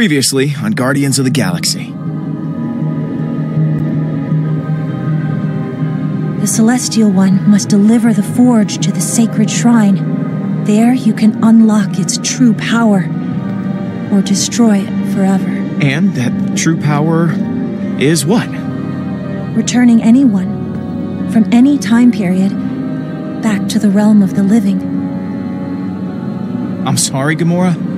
Previously on Guardians of the Galaxy. The Celestial One must deliver the forge to the sacred shrine. There you can unlock its true power, or destroy it forever. And that true power is what? Returning anyone, from any time period, back to the realm of the living. I'm sorry, Gamora,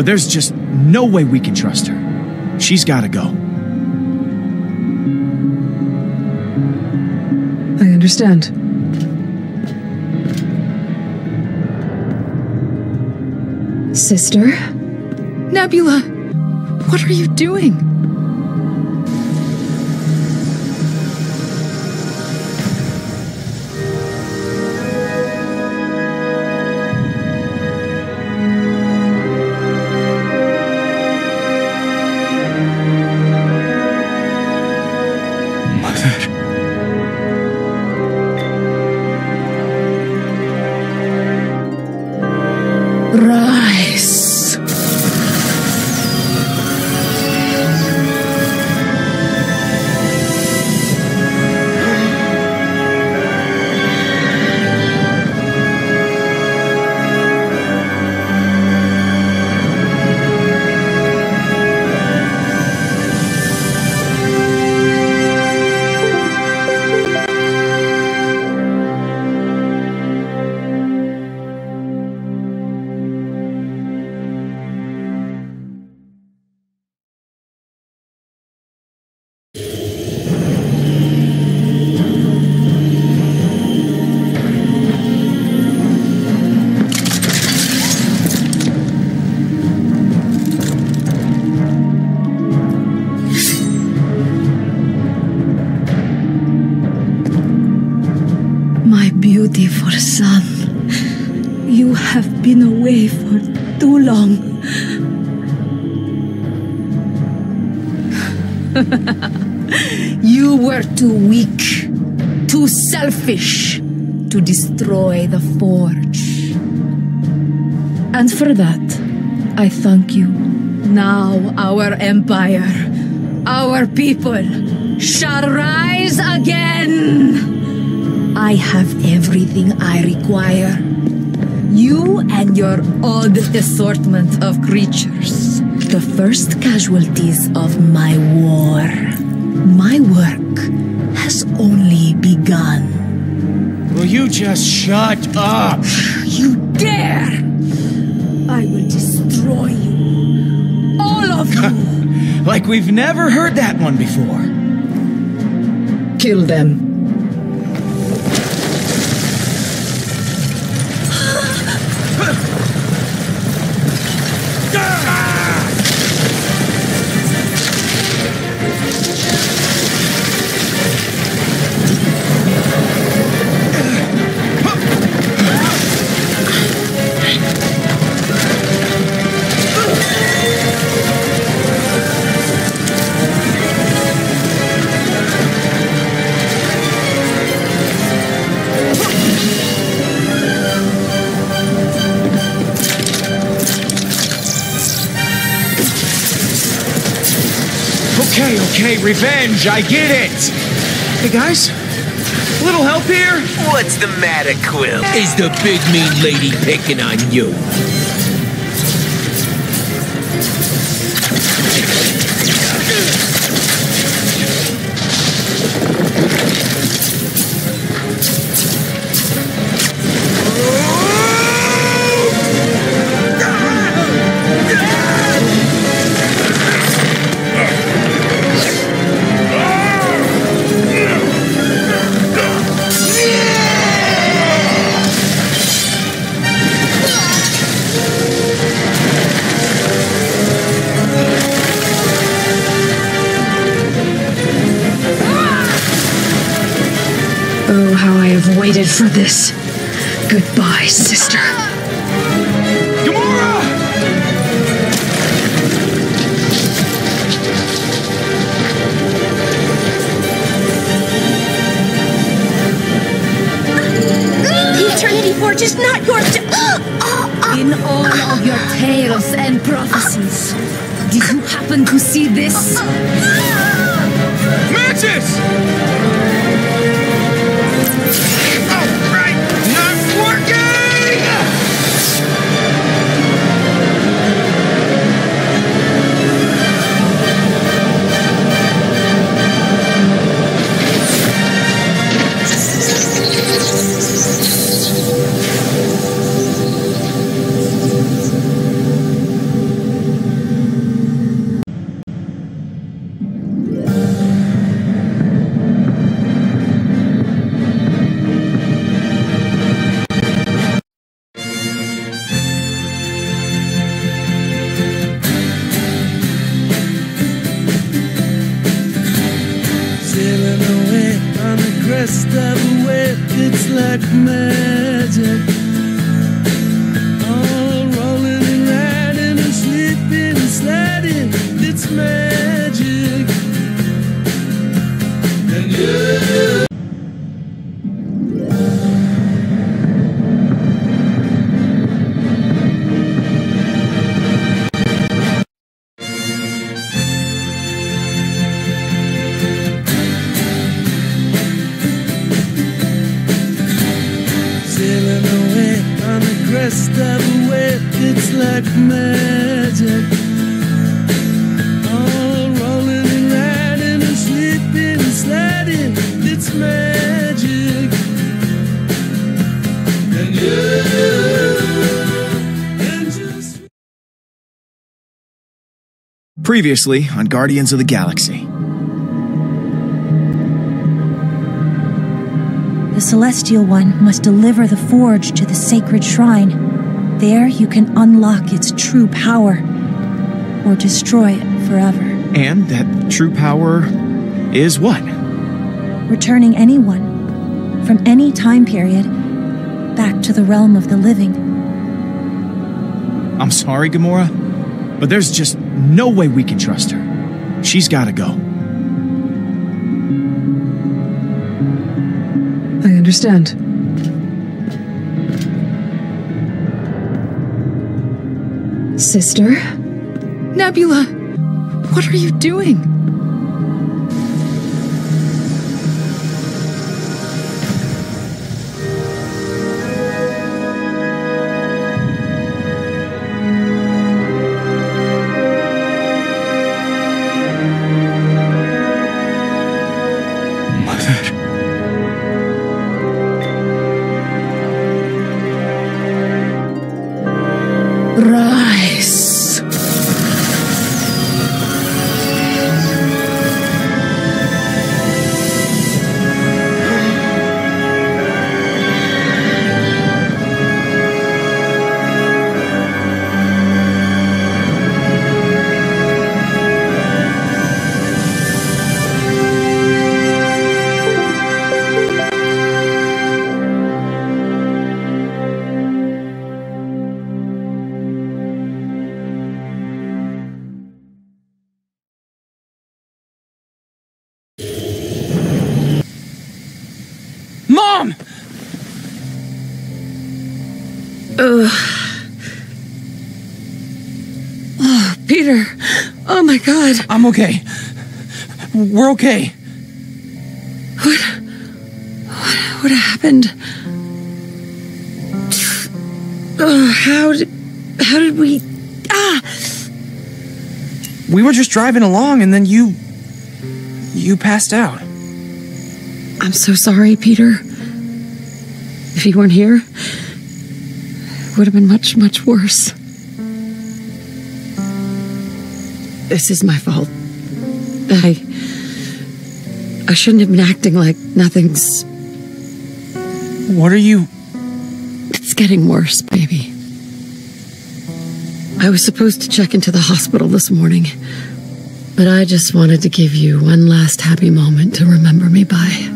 but there's just no way we can trust her. She's gotta go. I understand. Sister? Nebula! What are you doing? Selfish to destroy the forge. And for that, I thank you. Now our empire, our people, shall rise again. I have everything I require. You and your odd assortment of creatures. The first casualties of my war. My work has only begun. Will you just shut up? You dare! I will destroy you. All of you! Like we've never heard that one before. Kill them. Revenge, I get it. Hey guys, a little help here? What's the matter, Quill? Is the big mean lady picking on you? Waited for this. Goodbye, sister. Gamora! The Eternity Forge is not yours to. In all of your tales and prophecies, did you happen to see this? Mantis! Of a wave, it's like magic. Previously on Guardians of the Galaxy. The Celestial One must deliver the forge to the sacred shrine. There you can unlock its true power, or destroy it forever. And that true power is what? returning anyone from any time period back to the realm of the living. I'm sorry, Gamora, but there's just no way we can trust her. She's gotta go. I understand. Sister? Nebula! What are you doing? God! I'm okay. We're okay. What happened? Oh, how did. How did we. Ah! We were just driving along and then you. You passed out. I'm so sorry, Peter. If you weren't here, it would have been much, much worse. This is my fault. I. I shouldn't have been acting like nothing's. What are you. It's getting worse, baby. I was supposed to check into the hospital this morning, but I just wanted to give you one last happy moment to remember me by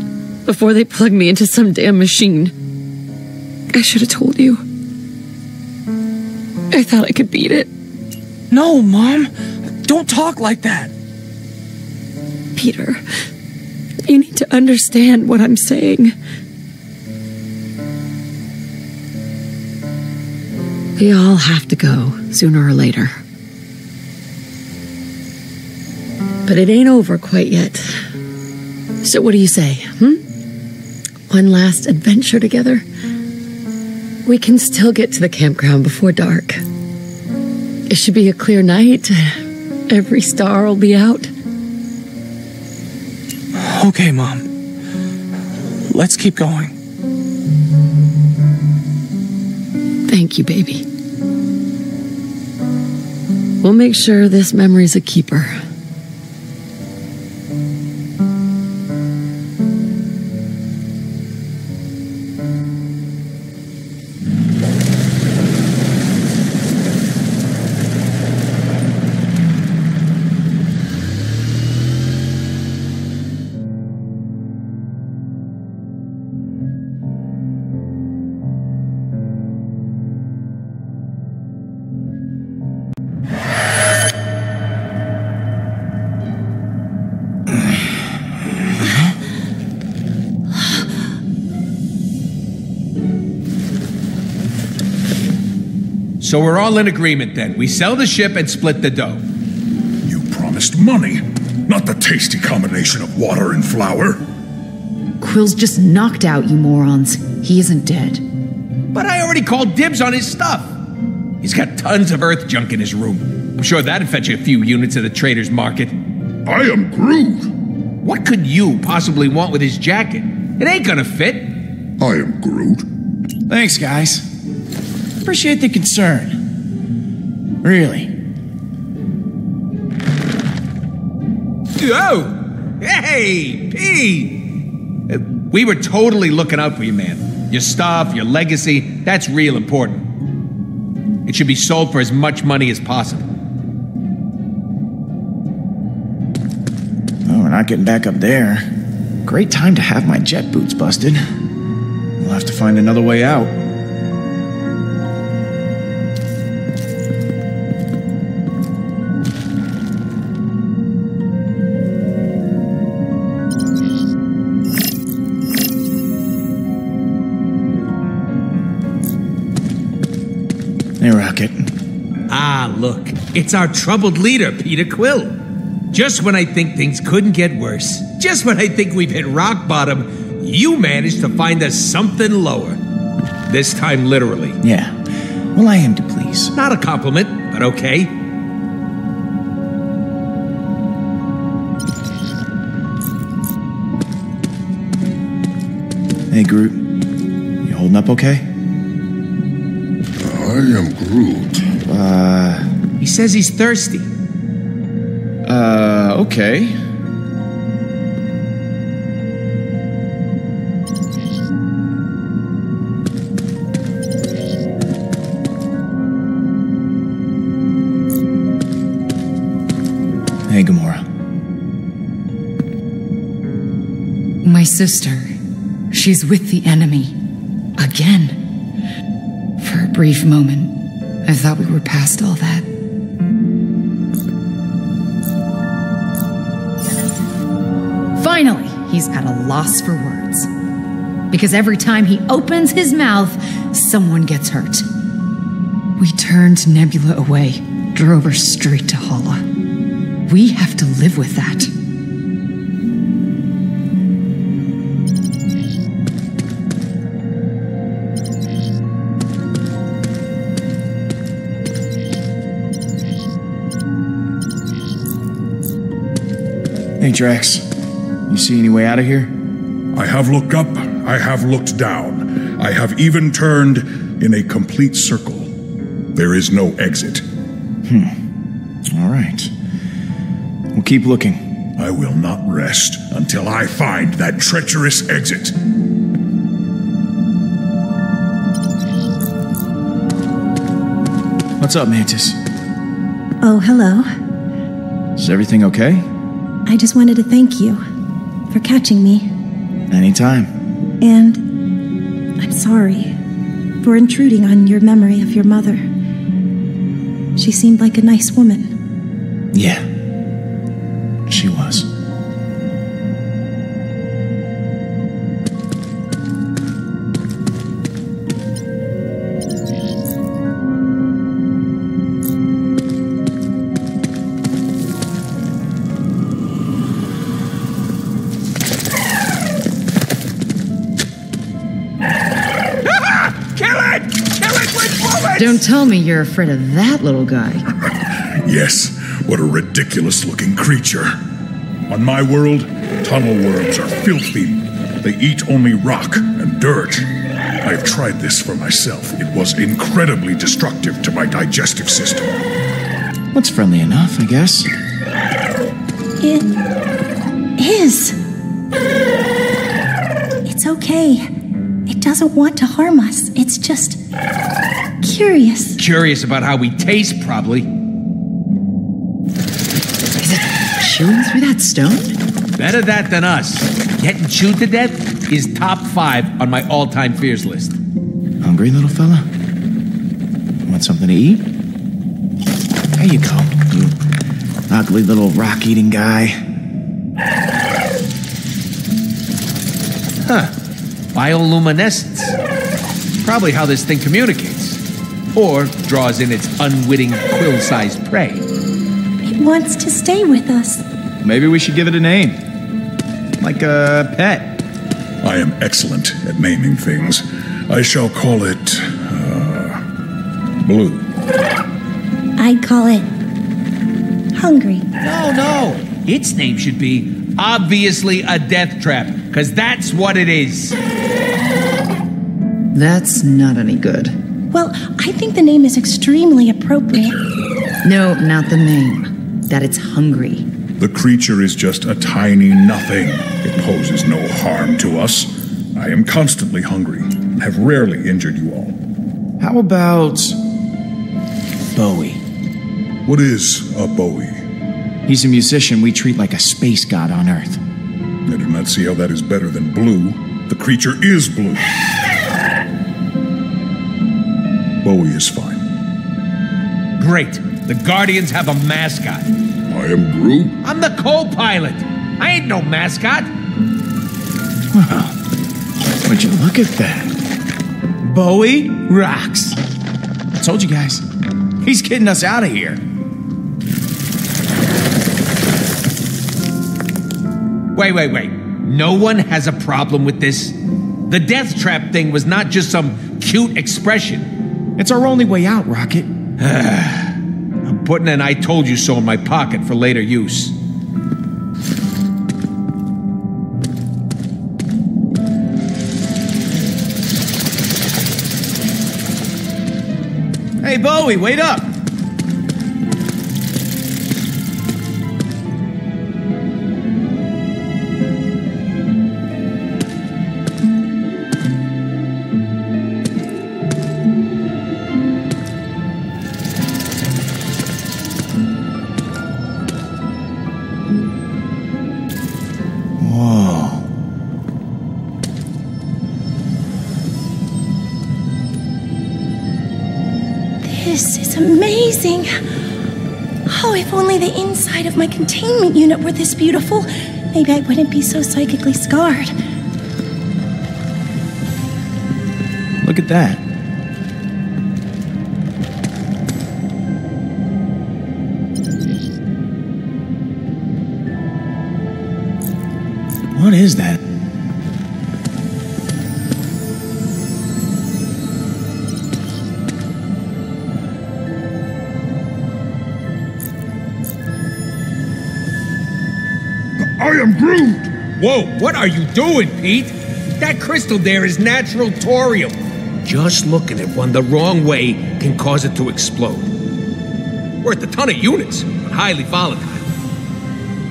before they plug me into some damn machine. I should have told you. I thought I could beat it. No, Mom. Don't talk like that. Peter, you need to understand what I'm saying. We all have to go, sooner or later. But it ain't over quite yet. So, what do you say, hmm? One last adventure together? We can still get to the campground before dark. It should be a clear night. Every star will be out. Okay, Mom. Let's keep going. Thank you, baby. We'll make sure this memory's a keeper. So we're all in agreement then. We sell the ship and split the dough. You promised money, not the tasty combination of water and flour. Quill's just knocked out, you morons. He isn't dead. But I already called dibs on his stuff. He's got tons of earth junk in his room. I'm sure that'd fetch a few units at the trader's market. I am Groot. What could you possibly want with his jacket? It ain't gonna fit. I am Groot. Thanks, guys. Appreciate the concern. Really. Oh! Hey, Pete! Uh, We were totally looking out for you, man. Your stuff, your legacy, that's real important. It should be sold for as much money as possible. Oh, we're not getting back up there. Great time to have my jet boots busted. We'll have to find another way out. Hey, Rocket. Ah, look, it's our troubled leader, Peter Quill. Just when I think things couldn't get worse, just when I think we've hit rock bottom, you managed to find us something lower. This time, literally. Yeah. Well, I am to please. Not a compliment, but okay. Hey, Groot. You holding up okay? I am Groot. Uh, He says he's thirsty. uh, okay. Hey, Gamora. My sister. She's with the enemy. Again. Brief moment, I thought we were past all that. Finally, he's at a loss for words. Because every time he opens his mouth, someone gets hurt. We turned Nebula away, drove her straight to Hala. We have to live with that. Hey, Drax. You see any way out of here? I have looked up, I have looked down, I have even turned in a complete circle. There is no exit. Hmm. All right. We'll keep looking. I will not rest until I find that treacherous exit. What's up, Mantis? Oh, hello. Is everything okay? I just wanted to thank you for catching me. Anytime. And I'm sorry. for intruding on your memory of your mother. She seemed like a nice woman. Yeah. Don't tell me you're afraid of that little guy. Yes, what a ridiculous looking creature. On my world, tunnel worms are filthy. They eat only rock and dirt. I have tried this for myself. It was incredibly destructive to my digestive system. What's friendly enough, I guess. It is. It's okay. It doesn't want to harm us. It's just curious. Curious about how we taste, probably. Is it chewing through that stone? Better that than us. Getting chewed to death is top five on my all time fears list. Hungry, little fella? Want something to eat? There you go, you ugly little rock eating guy. Huh. Bioluminescence. Probably how this thing communicates. Or draws in its unwitting quill sized prey. It wants to stay with us. Maybe we should give it a name. Like a pet. I am excellent at naming things. I shall call it. Uh, Blue. I'd call it hungry. No, no. Its name should be obviously a death trap, because that's what it is. That's not any good. Well, I think the name is extremely appropriate. No, not the name. That it's hungry. The creature is just a tiny nothing. It poses no harm to us. I am constantly hungry, have rarely injured you all. How about. Bowie? What is a Bowie? He's a musician we treat like a space god on Earth. I do not see how that is better than blue. The creature is blue. Bowie is fine. Great. The Guardians have a mascot. I am Groot. I'm the co pilot. I ain't no mascot. Well, would you look at that? Bowie rocks. I told you guys. He's getting us out of here. Wait, wait, wait. No one has a problem with this? The death trap thing was not just some cute expression. It's our only way out, Rocket. I'm putting an I told you so in my pocket for later use. Hey, Bowie, wait up. Inside of my containment unit were this beautiful, maybe I wouldn't be so psychically scarred. Look at that. What is that? Whoa, what are you doing, Pete? That crystal there is natural thorium. Just looking at one the wrong way can cause it to explode. Worth a ton of units, but highly volatile.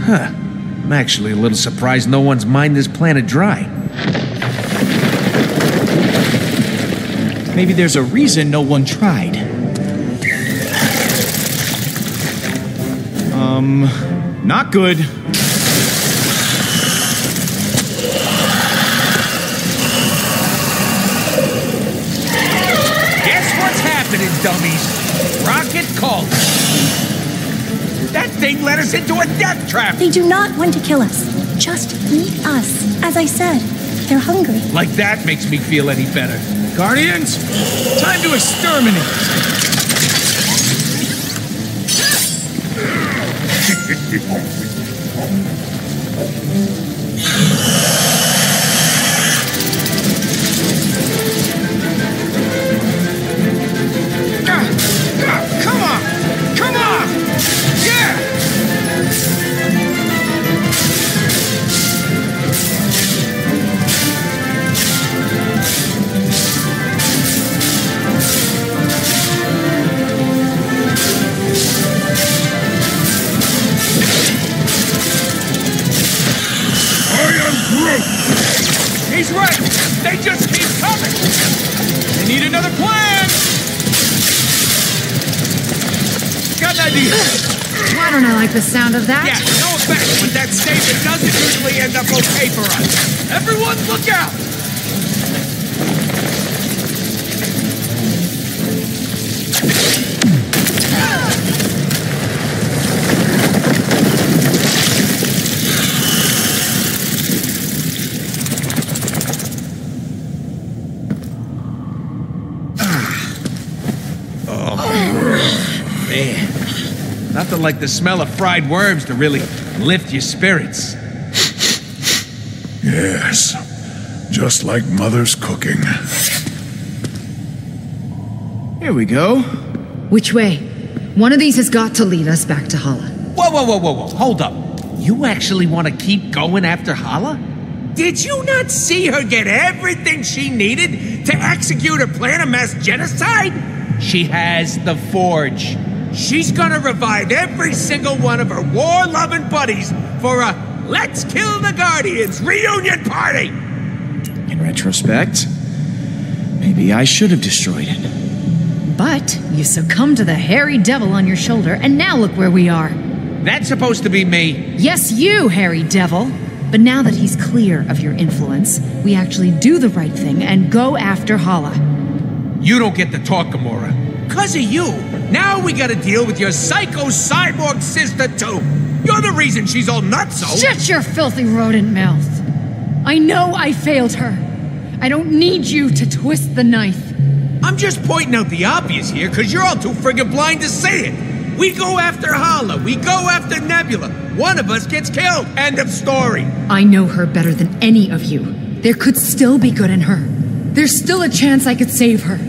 Huh. I'm actually a little surprised no one's mined this planet dry. Maybe there's a reason no one tried. Um, not good. dummies. Rocket cult. That thing led us into a death trap. They do not want to kill us. Just eat us. As I said, they're hungry. Like that makes me feel any better. Guardians, time to exterminate. the sound of that? Yeah, no offense, but that statement doesn't usually end up okay for us. Everyone, look out! Man, nothing like the smell of fried worms to really lift your spirits. Yes, just like Mother's cooking. Here we go. Which way? One of these has got to lead us back to Hala. Whoa, whoa, whoa, whoa, whoa, hold up. You actually want to keep going after Hala? Did you not see her get everything she needed to execute her plan of mass genocide? She has the Forge. She's gonna revive every single one of her war loving buddies for a Let's Kill the Guardians reunion party! In retrospect, maybe I should have destroyed it. But you succumbed to the hairy devil on your shoulder, and now look where we are. That's supposed to be me. Yes, you, hairy devil. But now that he's clear of your influence, we actually do the right thing and go after Hala. You don't get to talk, Gamora. Cause of you, now we gotta deal with your psycho cyborg sister too. You're the reason she's all nuts, oh. Shut your filthy rodent mouth. I know I failed her. I don't need you to twist the knife. I'm just pointing out the obvious here, cause you're all too friggin' blind to see it. We go after Hala, we go after Nebula. One of us gets killed. End of story. I know her better than any of you. There could still be good in her. There's still a chance I could save her.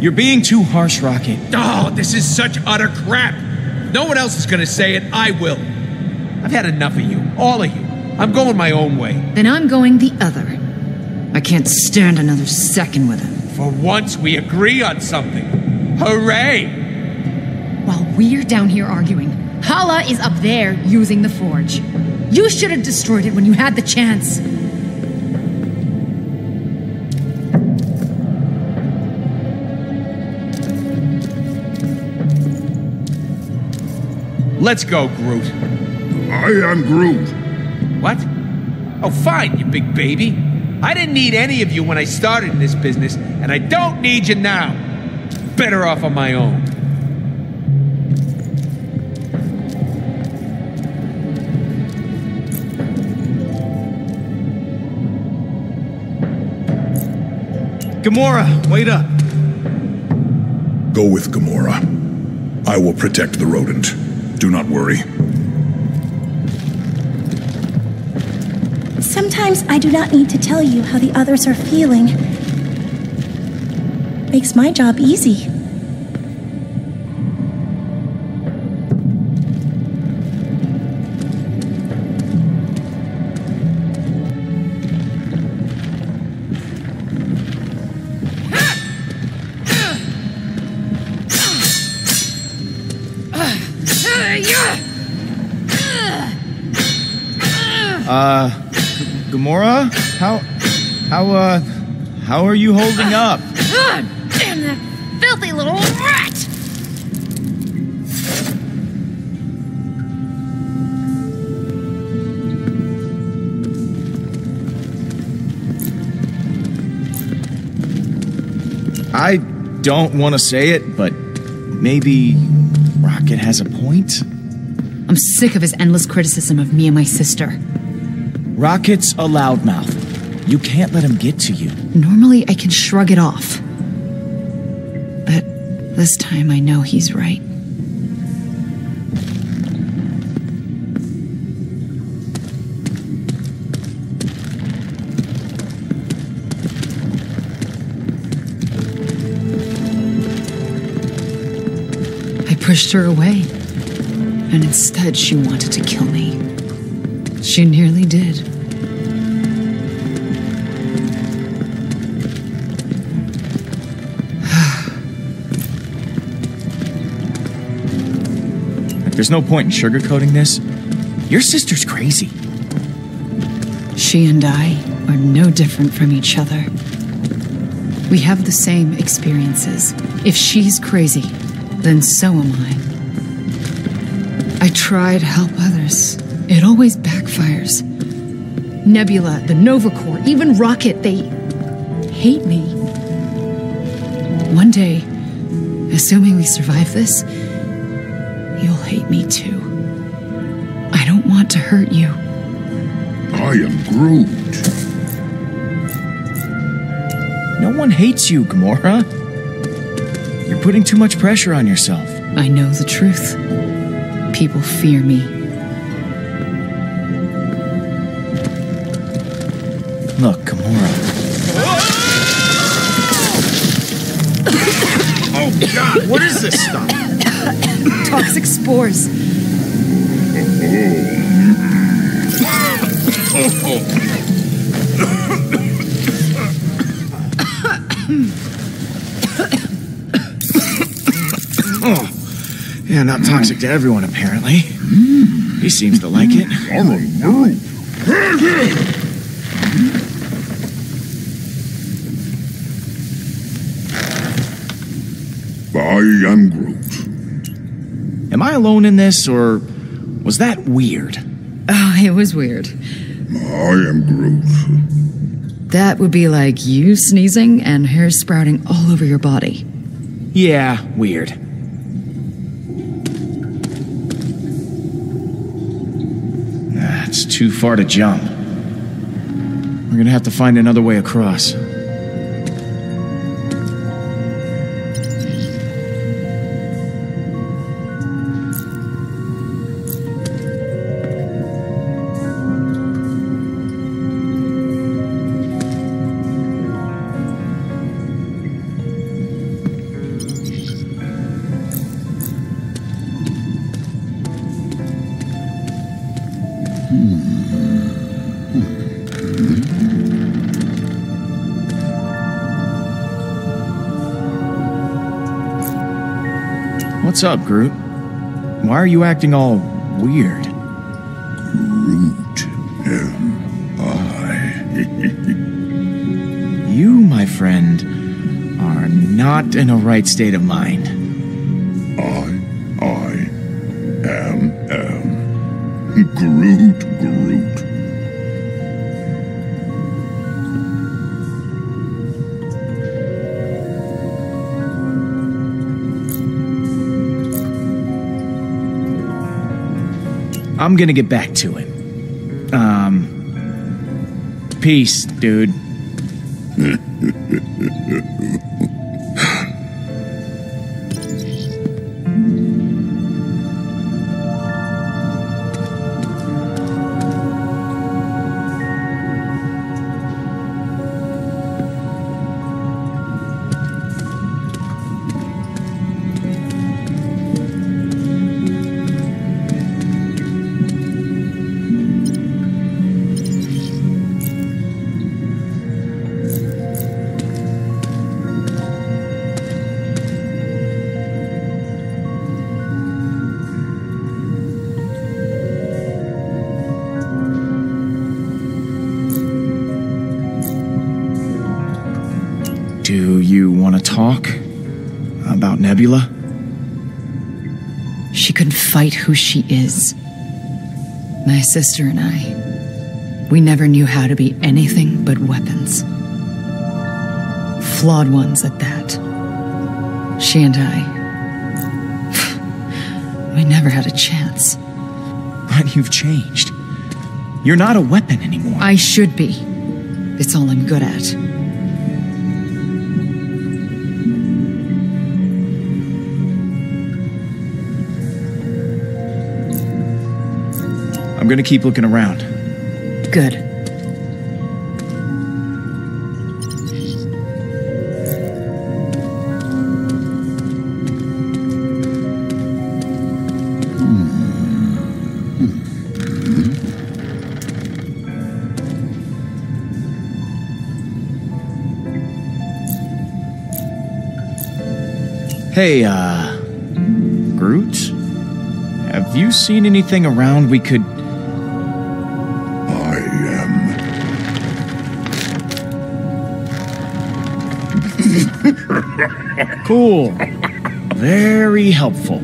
You're being too harsh, Rocket. Oh, this is such utter crap. No one else is gonna say it, I will. I've had enough of you, all of you. I'm going my own way. Then I'm going the other. I can't stand another second with him. For once, we agree on something. Hooray! While we're down here arguing, Hala is up there using the forge. You should have destroyed it when you had the chance. Let's go, Groot. I am Groot. What? Oh, fine, you big baby. I didn't need any of you when I started in this business, and I don't need you now. Better off on my own. Gamora, wait up. Go with Gamora. I will protect the rodent. Do not worry. Sometimes I do not need to tell you how the others are feeling. Makes my job easy. How are you holding up? God damn that filthy little rat! I don't want to say it, but maybe Rocket has a point? I'm sick of his endless criticism of me and my sister. Rocket's a loudmouth. You can't let him get to you. Normally, I can shrug it off. But this time, I know he's right. I pushed her away, and instead, she wanted to kill me. She nearly did. There's no point in sugarcoating this. Your sister's crazy. She and I are no different from each other. We have the same experiences. If she's crazy, then so am I. I try to help others. It always backfires. Nebula, the Nova Corps, even Rocket, they hate me. One day, assuming we survive this, you'll me too. I don't want to hurt you. I am Groot. No one hates you, Gamora. You're putting too much pressure on yourself. I know the truth. People fear me. Look, Gamora. Oh, God, what is this stuff? Toxic spores. Oh, yeah, not toxic to everyone, apparently. He seems to like it. I'm a Groot. I am Groot. Am I alone in this, or was that weird? Oh, it was weird. I am Groot. That would be like you sneezing and hair sprouting all over your body. Yeah, weird. That's too far to jump. We're gonna have to find another way across. What's up, Groot? Why are you acting all weird? Groot am I. You, my friend, are not in a right state of mind. I, I am, am. Groot, Groot. I'm gonna get back to it. Um. Peace, dude. who she is. My sister and I, we never knew how to be anything but weapons. Flawed ones at that. She and I, We never had a chance. But you've changed. You're not a weapon anymore. I should be. It's all I'm good at. I'm gonna keep looking around. Good. Hey, uh. Groot? Have you seen anything around we could. Cool. Very helpful.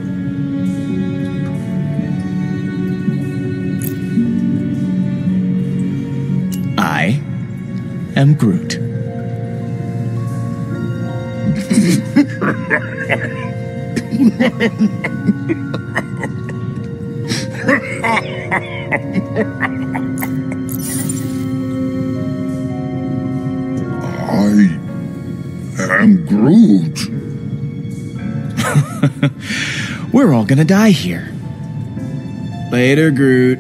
I am Groot. We're all gonna die here. Later, Groot.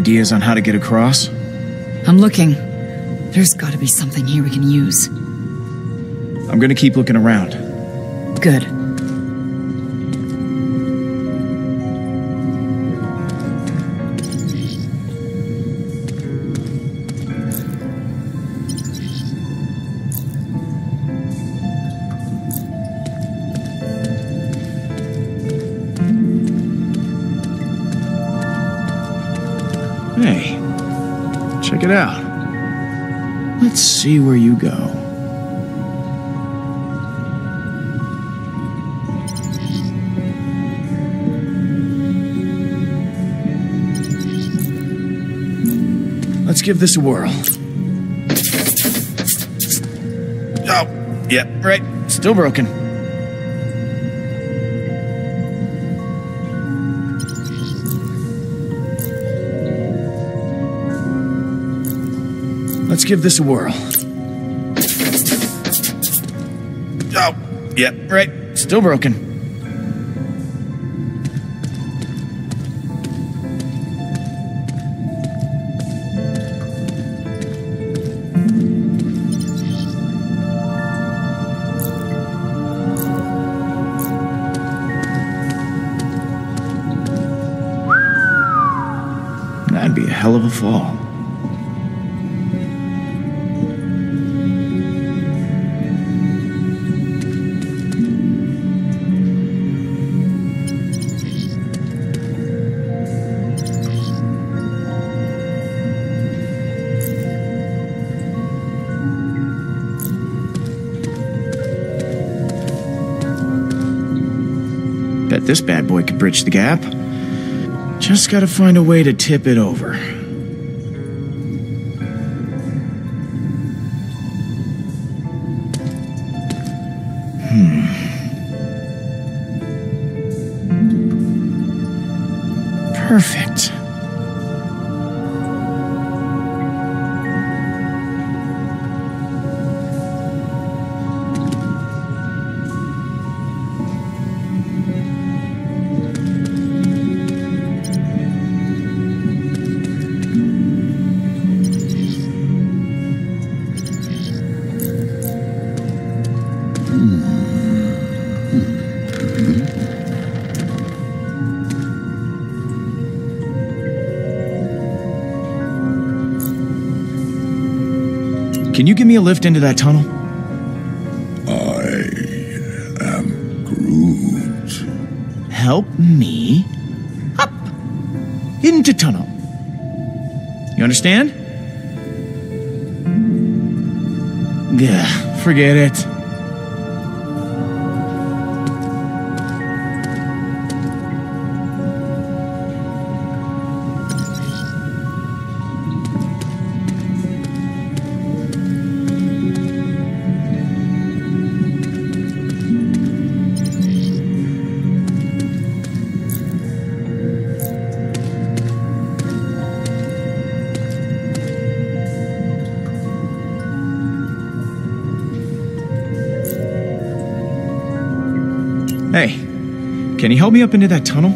Ideas on how to get across? I'm looking. There's gotta be something here we can use. I'm gonna keep looking around. Good. Give this a whirl. Oh, yep, right. Still broken. Let's give this a whirl. Oh, yep, right. Still broken. This bad boy could bridge the gap. Just gotta find a way to tip it over. Can you give me a lift into that tunnel? I am Groot. Help me up into tunnel. You understand? Yeah, forget it. Me up into that tunnel?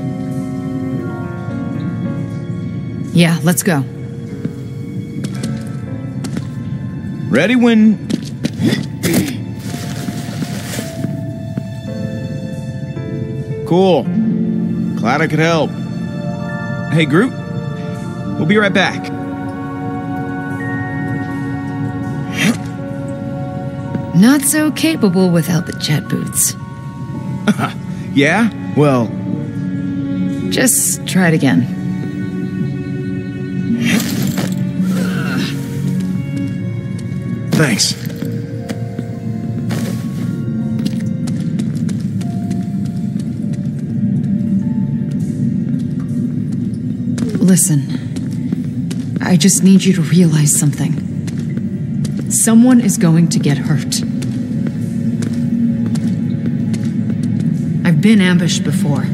Yeah, let's go. Ready when. Cool. Glad I could help. Hey, Groot. We'll be right back. Not so capable without the jet boots. Yeah? Well, Just try it again. thanks. Listen, I just need you to realize something. Someone is going to get hurt. Been ambushed before,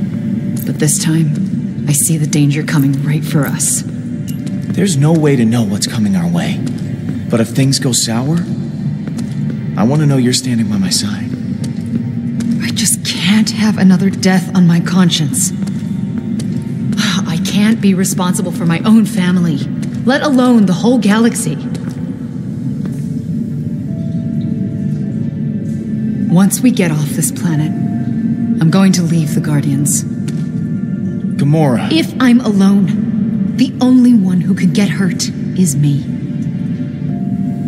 but this time, I see the danger coming right for us. There's no way to know what's coming our way. But if things go sour, I want to know you're standing by my side. I just can't have another death on my conscience. I can't be responsible for my own family, let alone the whole galaxy. Once we get off this planet, I'm going to leave the Guardians. Gamora. If I'm alone, the only one who could get hurt is me.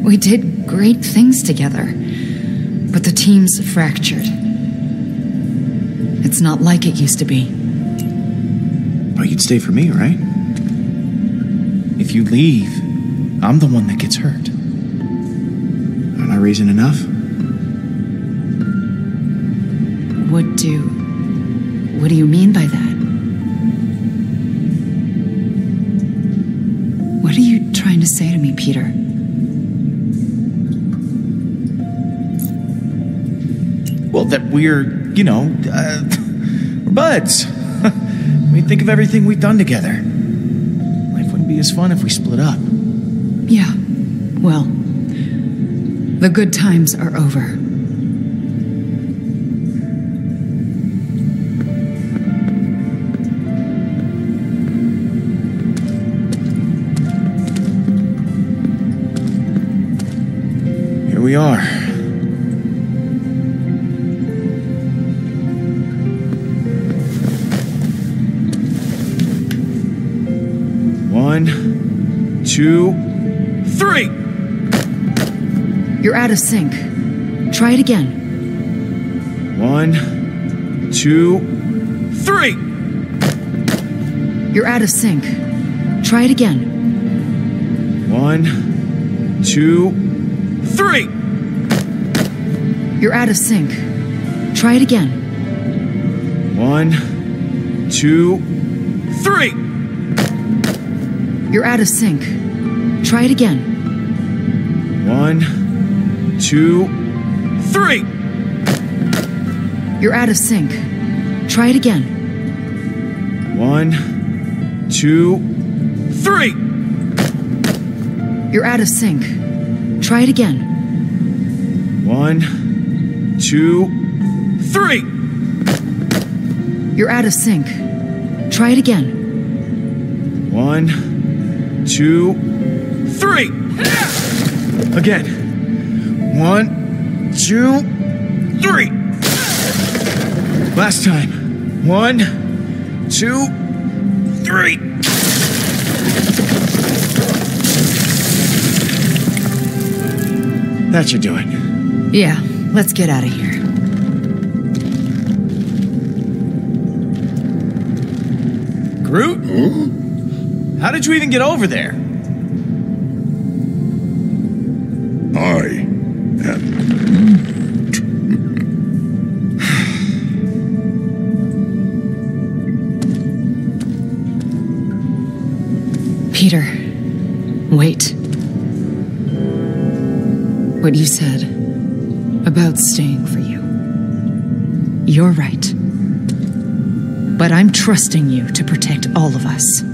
We did great things together, but the team's fractured. It's not like it used to be. But you'd stay for me, right? If you leave, I'm the one that gets hurt. Not I reason enough? What do. What do you mean by that? What are you trying to say to me, Peter? Well, that we're, you know, uh, we're buds. I mean, think of everything we've done together. Life wouldn't be as fun if we split up. Yeah. Well, the good times are over. We are. One, two, three. You're out of sync. Try it again. One, two, three. You're out of sync. Try it again. One, two, three. You're out of sync. Try it again. One, two, three. You're out of sync. Try it again. One, two, three. You're out of sync. Try it again. One, two, three. You're out of sync. Try it again. One, two, three. You're out of sync. Try it again. One, two, three. Again. One, two, three. Last time. One, two, three. That should do it. Yeah, let's get out of here. Groot? How did you even get over there? I am Peter, wait. What you said about staying for you. You're right. But I'm trusting you to protect all of us.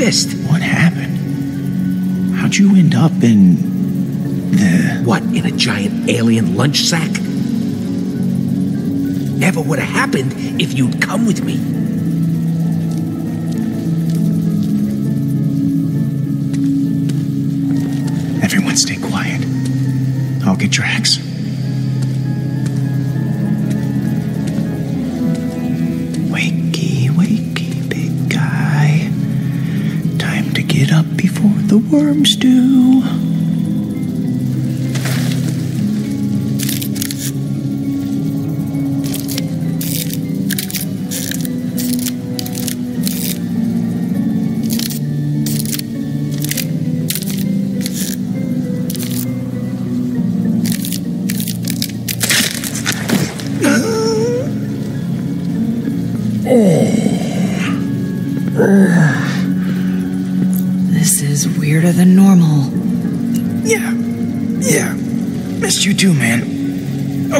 Fist. What happened? How'd you end up in the. What, in a giant alien lunch sack? Never would have happened if you'd come with me. Everyone stay quiet. I'll get Drax. The worms do.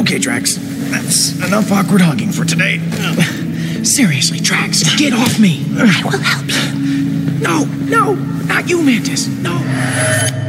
Okay, Drax. That's enough awkward hugging for today. Seriously, Drax, get off me. I will help you. No, no, not you, Mantis. No.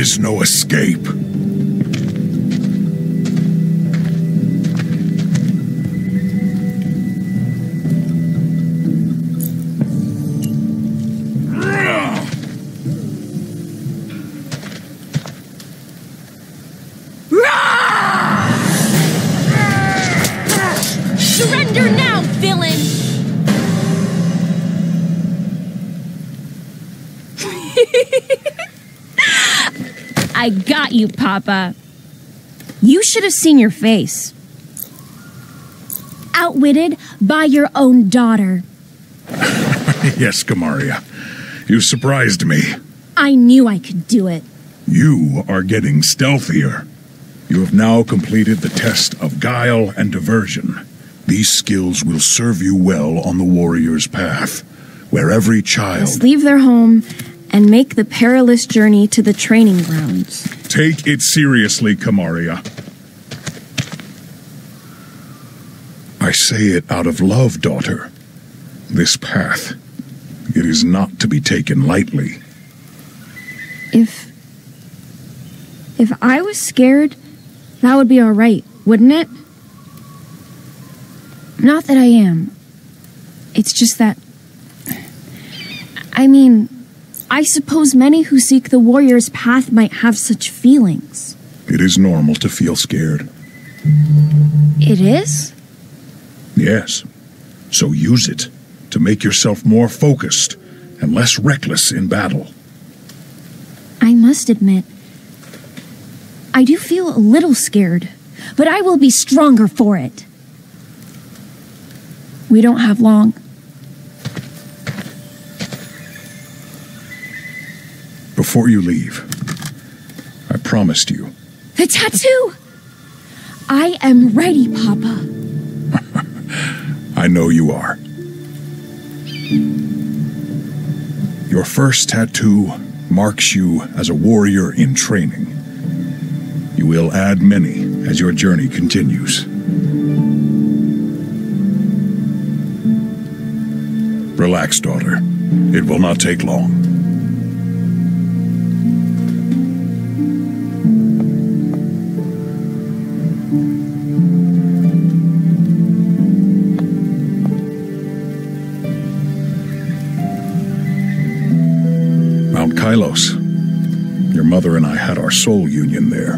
Is no escape. I got you, Papa. You should have seen your face. Outwitted by your own daughter. yes, Kamaria. You surprised me. I knew I could do it. You are getting stealthier. You have now completed the test of guile and diversion. These skills will serve you well on the warrior's path, where every child. Let's leave their home and make the perilous journey to the training grounds. Take it seriously, Kamaria. I say it out of love, daughter. This path, it is not to be taken lightly. If. If I was scared, that would be alright, wouldn't it? Not that I am. It's just that. I mean, I suppose many who seek the warrior's path might have such feelings. It is normal to feel scared. It is? Yes. So use it to make yourself more focused and less reckless in battle. I must admit, I do feel a little scared, but I will be stronger for it. We don't have long. Before you leave, I promised you The tattoo! I am ready, Papa. I know you are. Your first tattoo marks you as a warrior in training. You will add many as your journey continues. Relax, daughter. It will not take long. Mount Kylos. Your mother and I had our soul union there.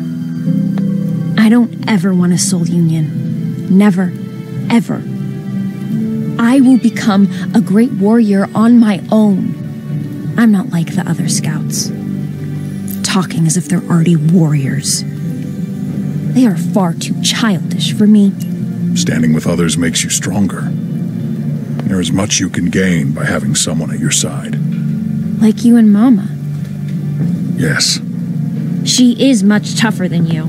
I don't ever want a soul union. Never. Ever. I will become a great warrior on my own. I'm not like the other scouts. Talking as if they're already warriors. They are far too childish for me. Standing with others makes you stronger. There is much you can gain by having someone at your side. Like you and Mama. Yes, She is much tougher than you.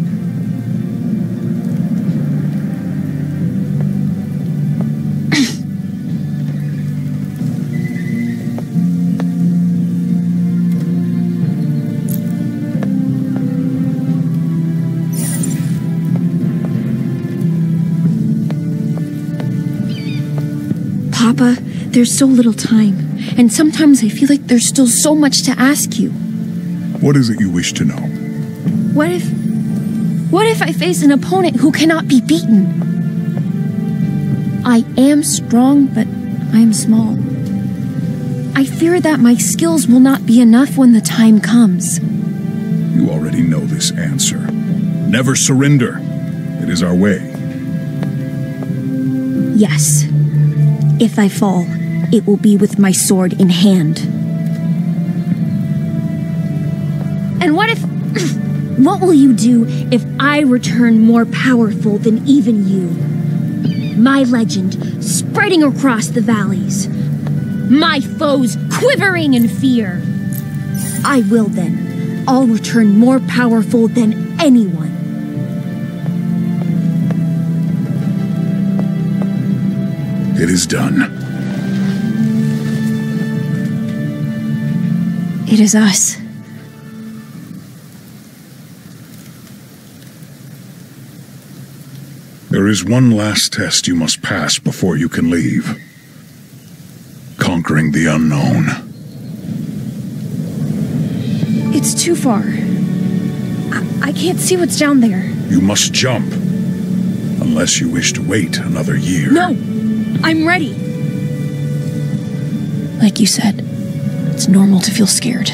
Papa, there's so little time, and sometimes I feel like there's still so much to ask you. what is it you wish to know? What if. What if I face an opponent who cannot be beaten? I am strong, but I am small. I fear that my skills will not be enough when the time comes. You already know this answer. Never surrender. It is our way. Yes. If I fall, it will be with my sword in hand. And what if. what will you do if I return more powerful than even you? My legend spreading across the valleys. My foes quivering in fear. I will then. I'll return more powerful than anyone. It is done. It is us. There is one last test you must pass before you can leave. Conquering the unknown. It's too far. I, I can't see what's down there. You must jump. Unless you wish to wait another year. No! I'm ready! Like you said, it's normal to feel scared.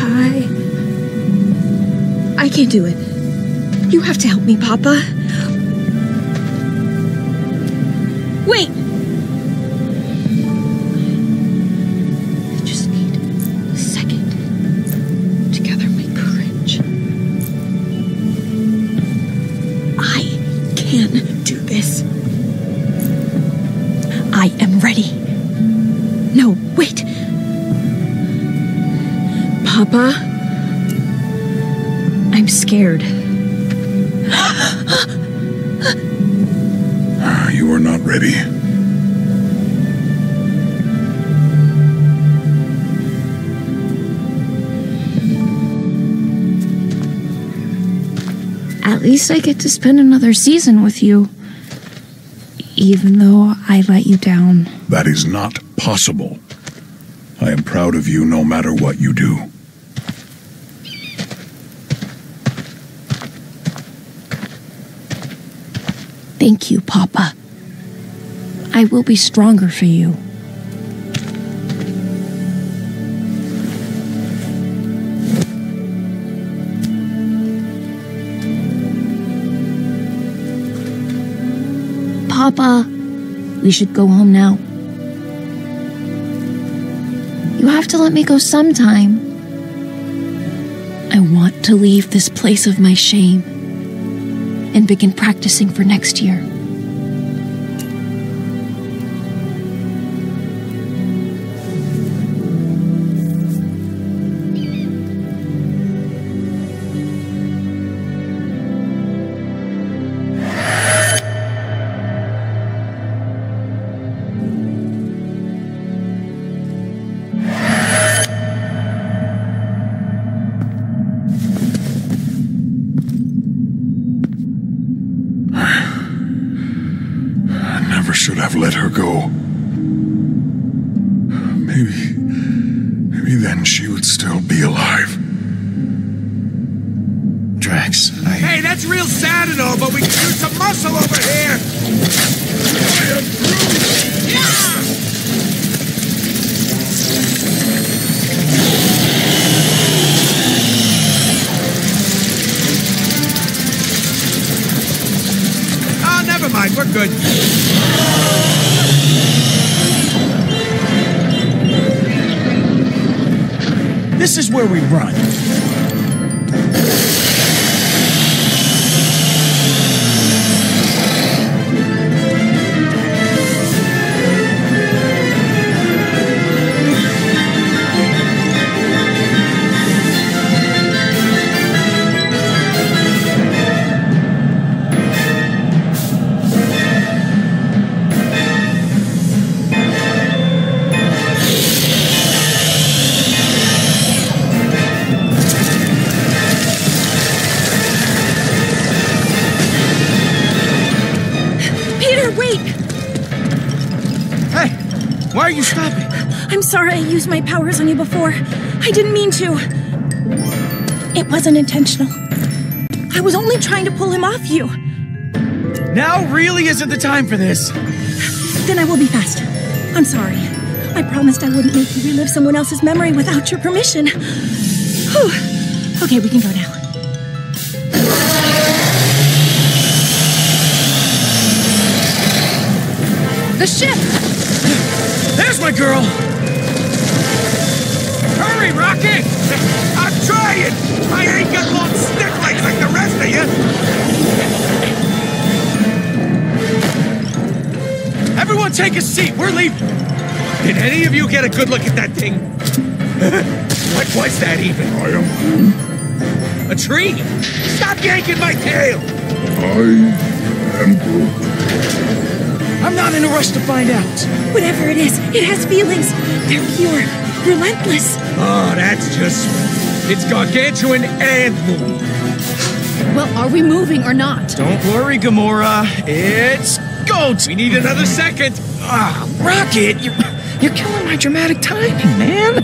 I. I can't do it. You have to help me, Papa. Least I get to spend another season with you. Even though I let you down. That is not possible. I am proud of you no matter what you do. Thank you, Papa. I will be stronger for you. Papa, we should go home now. You have to let me go sometime. I want to leave this place of my shame and begin practicing for next year. We run. Wasn't intentional. I was only trying to pull him off you. Now really isn't the time for this. Then I will be fast. I'm sorry. I promised I wouldn't make you relive someone else's memory without your permission. Whew. Okay, we can go now. The ship! There's my girl! Trying! I ain't got long stick legs like the rest of you! Everyone take a seat. We're leaving. Did any of you get a good look at that thing? what was that even? I am. A tree? Stop yanking my tail! I am Groot. I'm not in a rush to find out. Whatever it is, it has feelings. They're pure, relentless. Oh, that's just. It's gargantuan and moody. Well, are we moving or not? Don't worry, Gamora. It's goats. We need another second. Ah, Rocket, you're, you're killing my dramatic timing, man.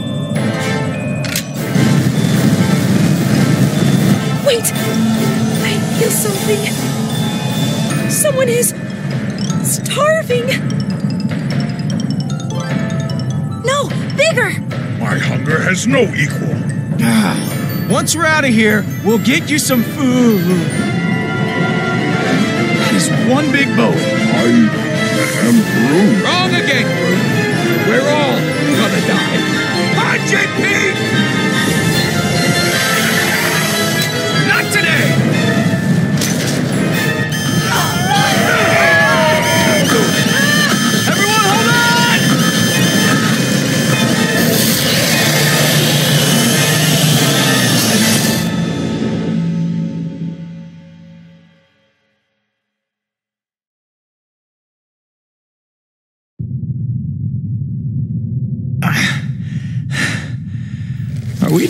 Wait! I feel something. Someone is starving. No, bigger! My hunger has no equal. Once we're out of here, we'll get you some food. That is one big boat. I am Groot. Wrong again, Groot. We're all gonna die. Punch it,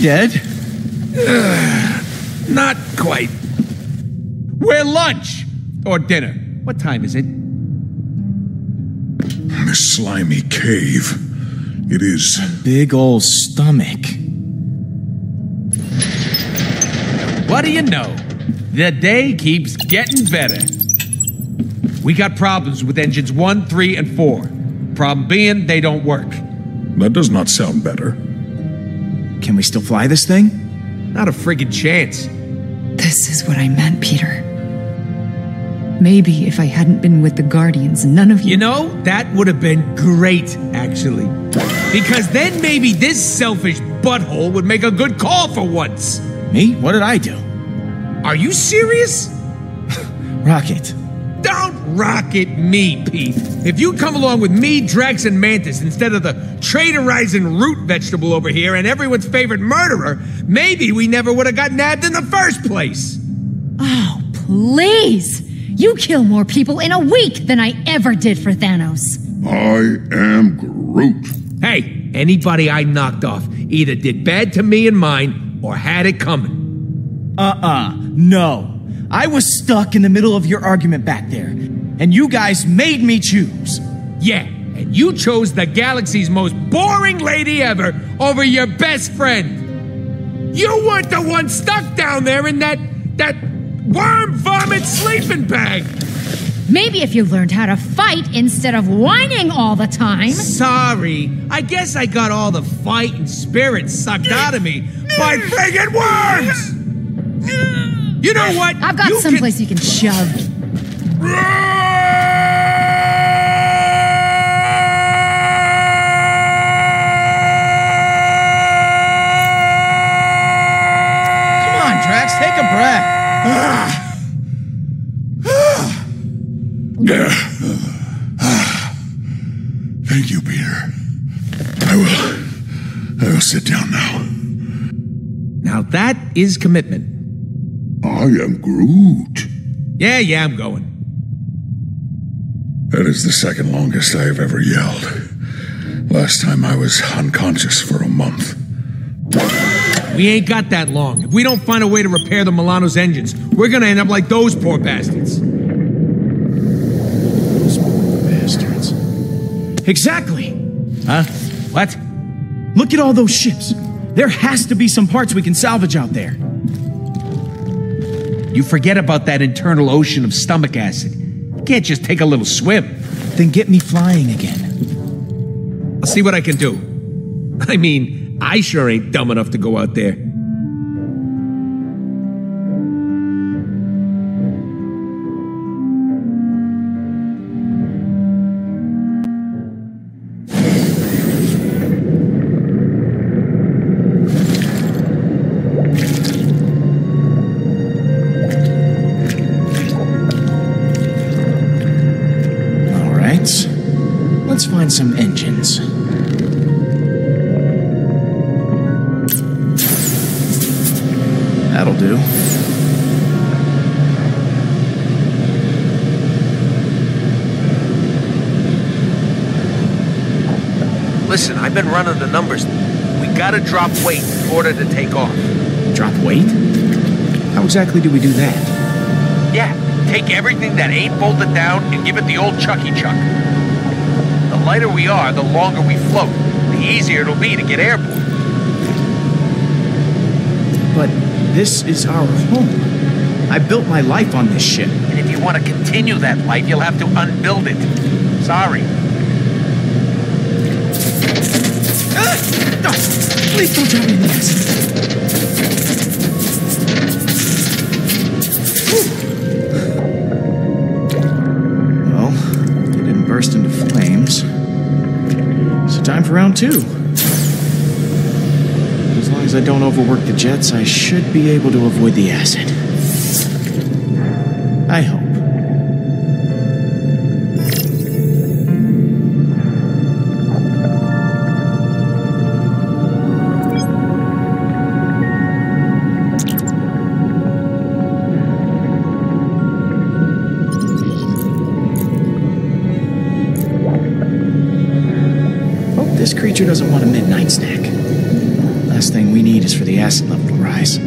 Are we dead? Not quite. We're lunch or dinner. What time is it? This slimy cave. It is. Big old stomach. What do you know? The day keeps getting better. We got problems with engines 1, 3, and 4. Problem being, they don't work. That does not sound better. Can we still fly this thing? Not a friggin' chance. This is what I meant, Peter. Maybe if I hadn't been with the Guardians, none of you. You know, that would have been great, actually. Because then maybe this selfish butthole would make a good call for once. Me? What did I do? Are you serious? Rocket. Don't rocket me, Pete. If you'd come along with me, Drax, and Mantis instead of the traitorizing root vegetable over here and everyone's favorite murderer, maybe we never would have got nabbed in the first place. Oh, please! You kill more people in a week than I ever did for Thanos. I am Groot. Hey, anybody I knocked off either did bad to me and mine or had it coming. Uh uh No. I was stuck in the middle of your argument back there. and you guys made me choose. Yeah, and you chose the galaxy's most boring lady ever over your best friend. You weren't the one stuck down there in that that worm vomit sleeping bag. Maybe if you learned how to fight instead of whining all the time. Sorry, I guess I got all the fight and spirit sucked out of me by friggin' worms. You know what? I've got You can- someplace you can shove. Come on, Drax, take a breath. Thank you, Peter. I will. I will sit down now. Now that is commitment. I am Groot. Yeah, yeah, I'm going. That is the second longest I have ever yelled. Last time I was unconscious for a month. We ain't got that long. If we don't find a way to repair the Milano's engines, we're gonna end up like those poor bastards. Those poor bastards. Exactly. Huh? What? Look at all those ships. There has to be some parts we can salvage out there. You forget about that internal ocean of stomach acid. You can't just take a little swim. Then get me flying again. I'll see what I can do. I mean, I sure ain't dumb enough to go out there. Drop weight in order to take off. Drop weight? How exactly do we do that? Yeah, take everything that ain't bolted down and give it the old Chucky Chuck. The lighter we are, the longer we float, the easier it'll be to get airborne. But this is our home. I built my life on this ship. And if you want to continue that life, you'll have to unbuild it. Sorry. No, please don't drop me acid. Well, it didn't burst into flames. So time for round two. As long as I don't overwork the jets, I should be able to avoid the acid. This creature doesn't want a midnight snack. Last thing we need is for the acid level to rise.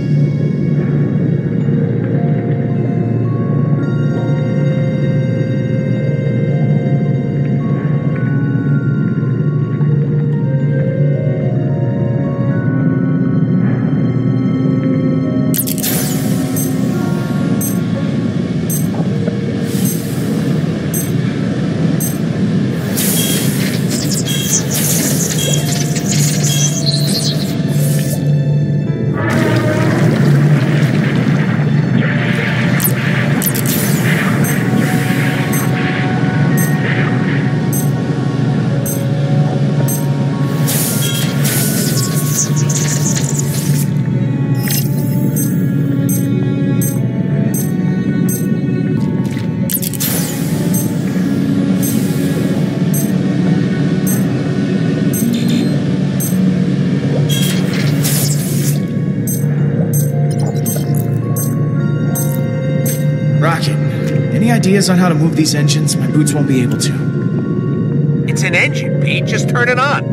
Ideas on how to move these engines? My boots won't be able to. It's an engine, Pete. Just turn it on.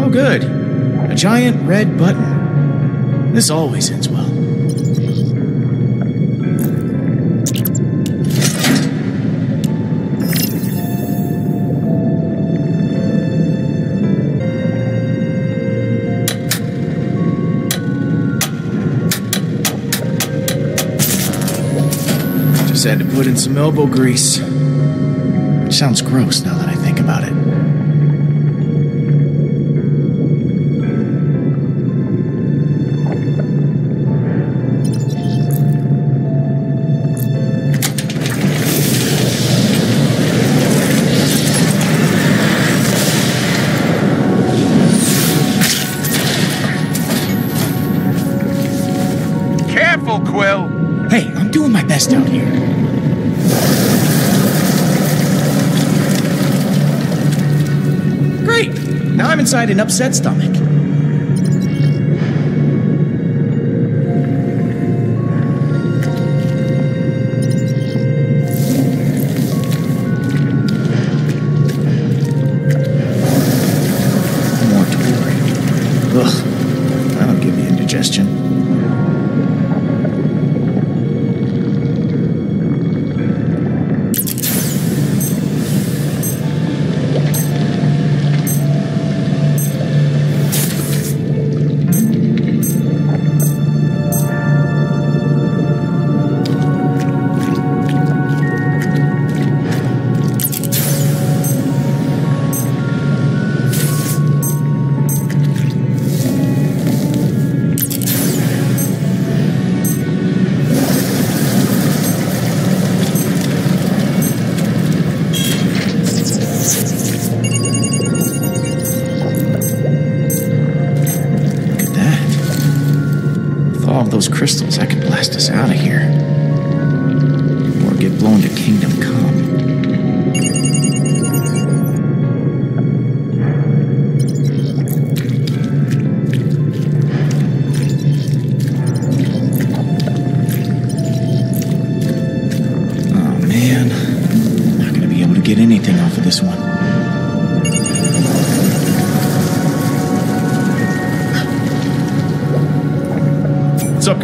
Oh, good. A giant red button. This always ends well. Had to put in some elbow grease. Sounds gross now that I Now I'm an upset stomach. Crystals, I could blast us out of here. Or get blown to Kingdom Come.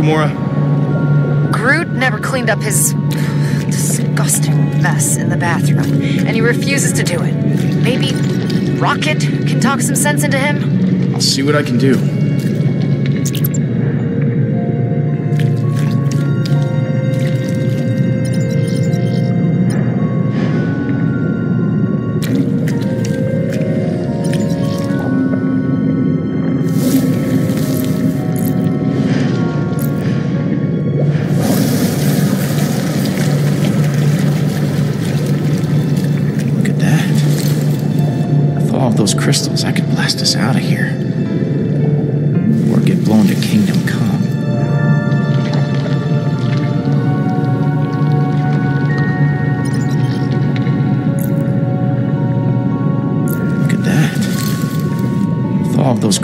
Gamora? Groot never cleaned up his disgusting mess in the bathroom, and he refuses to do it. Maybe Rocket can talk some sense into him? I'll see what I can do.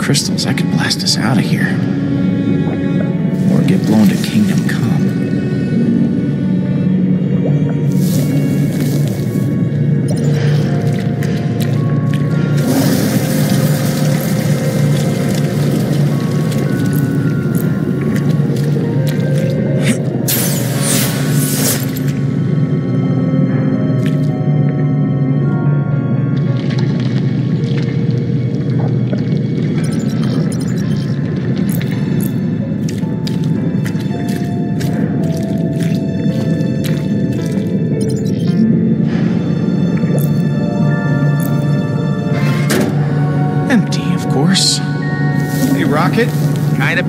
Crystals, I could blast us out of here.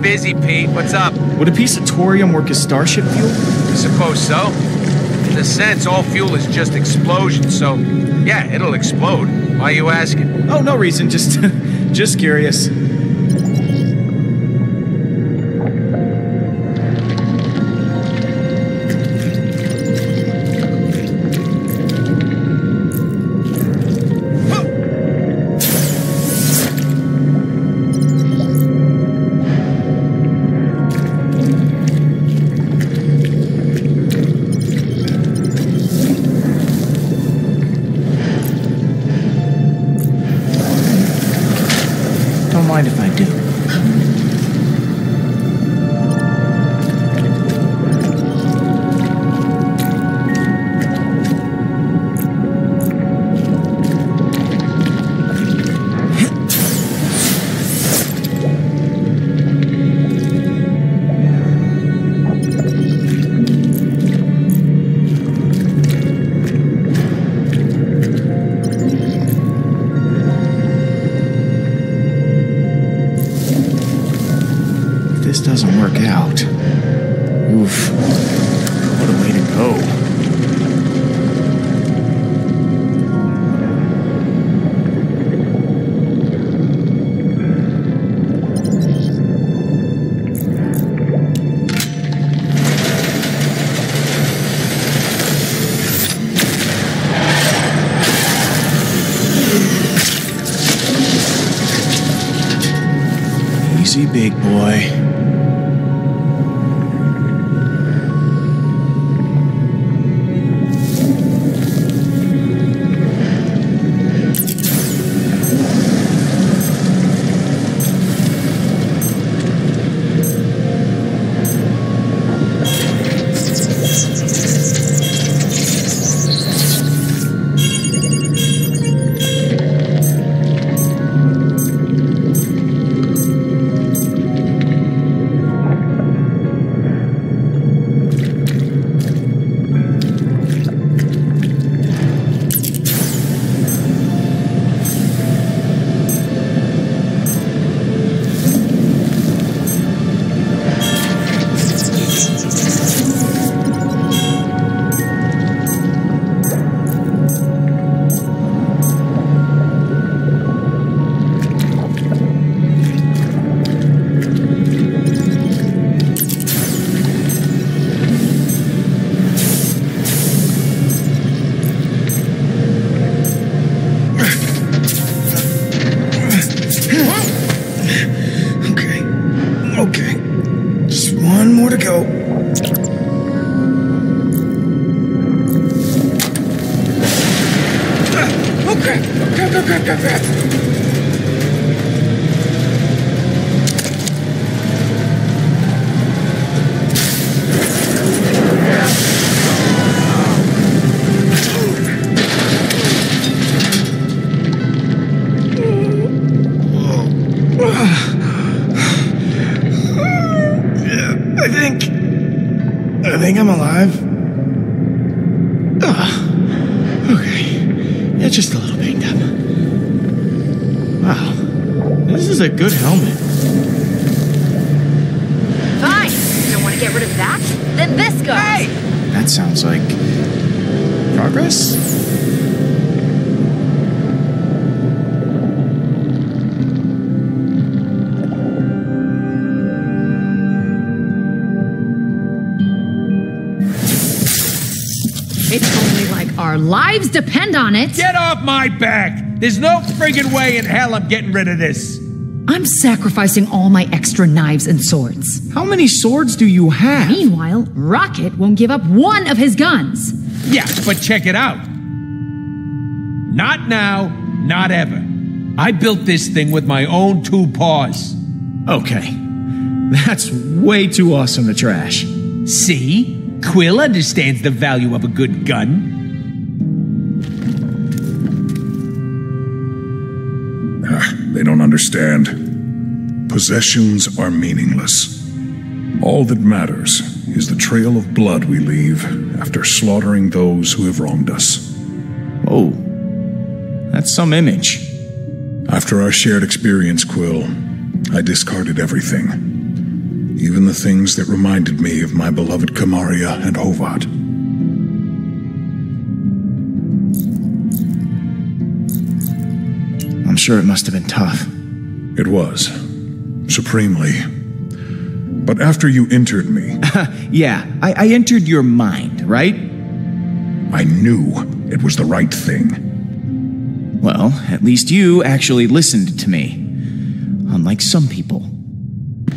Busy, Pete. What's up? Would a piece of thorium work as starship fuel? I suppose so. In a sense, all fuel is just explosion, so yeah, it'll explode. Why are you asking? Oh, no reason. Just, just curious. Doesn't out. Oof. What a way to go. Easy, big boy. Our lives depend on it. Get off my back! There's no friggin' way in hell I'm getting rid of this. I'm sacrificing all my extra knives and swords. How many swords do you have? Meanwhile, Rocket won't give up one of his guns. Yeah, but check it out. Not now, not ever. I built this thing with my own two paws. Okay. That's way too awesome to trash. See? Quill understands the value of a good gun. They don't understand. Possessions are meaningless. All that matters is the trail of blood we leave after slaughtering those who have wronged us. Oh, That's some image. After our shared experience, Quill, I discarded everything. Even the things that reminded me of my beloved Kamaria and Hovat. Sure it must have been tough. It was. Supremely. But after you entered me, Yeah, I, I entered your mind, right? I knew it was the right thing. Well, at least you actually listened to me. Unlike some people.